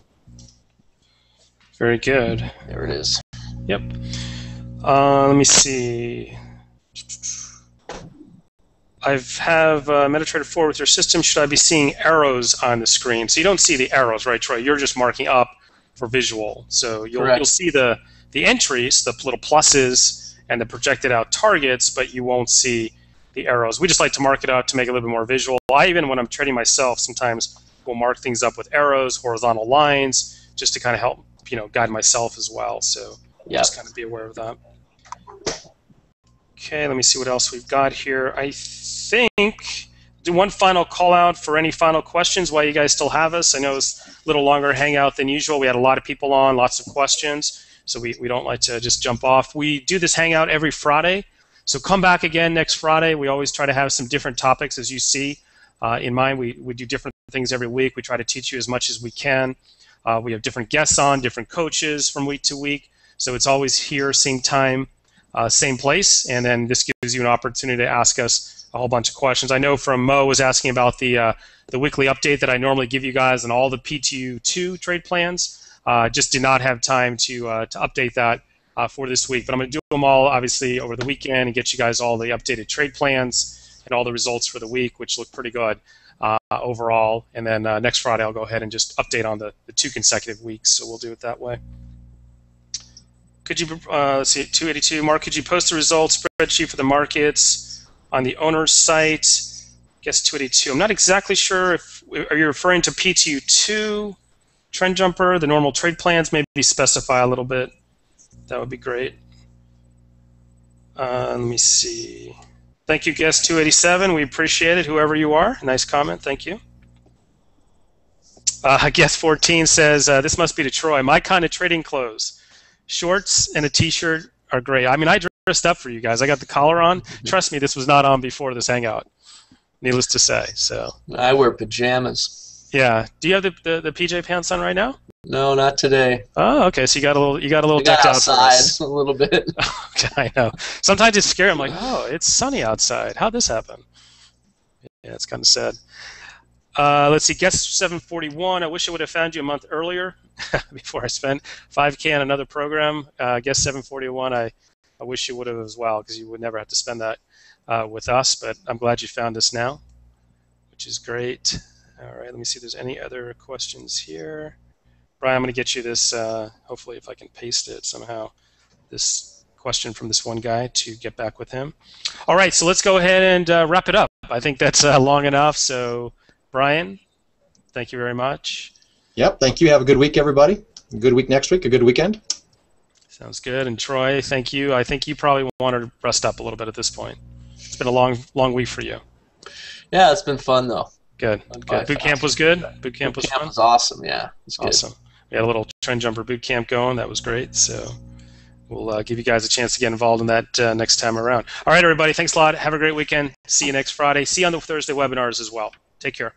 very good. there it is. Yep. Uh, let me see. I have uh, MetaTrader 4 with your system. Should I be seeing arrows on the screen? So you don't see the arrows, right, Troy? You're just marking up for visual. So you'll, Correct. you'll see the, the entries, the little pluses, and the projected out targets, but you won't see the arrows. We just like to mark it out to make it a little bit more visual. I even, when I'm trading myself, sometimes will mark things up with arrows, horizontal lines, just to kind of help you know guide myself as well. So Yeah. just kind of be aware of that. Okay, let me see what else we've got here. I think do one final call out for any final questions while you guys still have us. I know it's a little longer hangout than usual. We had a lot of people on, lots of questions, so we, we don't like to just jump off. We do this hangout every Friday, so come back again next Friday. We always try to have some different topics, as you see uh, in mind. We, we do different things every week. We try to teach you as much as we can. Uh, we have different guests on, different coaches from week to week. So it's always here, same time, uh, same place, and then this gives you an opportunity to ask us a whole bunch of questions. I know from Mo was asking about the uh, the weekly update that I normally give you guys on all the PTU2 trade plans. Uh, just did not have time to uh, to update that uh, for this week, but I'm going to do them all obviously over the weekend and get you guys all the updated trade plans. and all the results for the week, which look pretty good uh, overall. And then uh, next Friday, I'll go ahead and just update on the, the two consecutive weeks. So we'll do it that way. Could you, uh, let's see, 282, Mark, could you post the results spreadsheet for the markets on the owner's site? I guess 282. I'm not exactly sure if, are you referring to PTU2, trend jumper, the normal trade plans? Maybe specify a little bit. That would be great. Uh, let me see. Thank you, guest 287. We appreciate it, whoever you are. Nice comment. Thank you. Uh, [LAUGHS] guest 14 says, uh, this must be to Troy. My kind of trading clothes. Shorts and a t-shirt are great. I mean, I dressed up for you guys. I got the collar on. Trust me, this was not on before this hangout. Needless to say. So I wear pajamas. Yeah. Do you have the, the, the PJ pants on right now? No, not today. Oh, okay. So you got a little you got a little I decked out for outside us. [LAUGHS] a little bit. [LAUGHS] okay, I know. Sometimes it's scary. I'm like, oh, it's sunny outside. How'd this happen? Yeah, it's kind of sad. Uh, let's see, guest 741. I wish I would have found you a month earlier [LAUGHS] before I spent 5K on another program. Uh, guest 741, I, I wish you would have as well because you would never have to spend that uh, with us, but I'm glad you found us now, which is great. All right, let me see if there's any other questions here. Brian, I'm going to get you this, uh, hopefully, if I can paste it somehow, this question from this one guy to get back with him. All right, so let's go ahead and uh, wrap it up. I think that's uh, long enough. So, Brian, thank you very much. Yep. Thank you. Have a good week, everybody. A good week next week. A good weekend. Sounds good. And Troy, thank you. I think you probably want to rest up a little bit at this point. It's been a long, long week for you. Yeah, it's been fun though. Good. Fun Good. Boot camp was good. Boot camp Boot was camp fun. was awesome. Yeah, it's good. Awesome. We had a little trend jumper boot camp going. That was great. So we'll uh, give you guys a chance to get involved in that uh, next time around. All right, everybody. Thanks a lot. Have a great weekend. See you next Friday. See you on the Thursday webinars as well. Take care.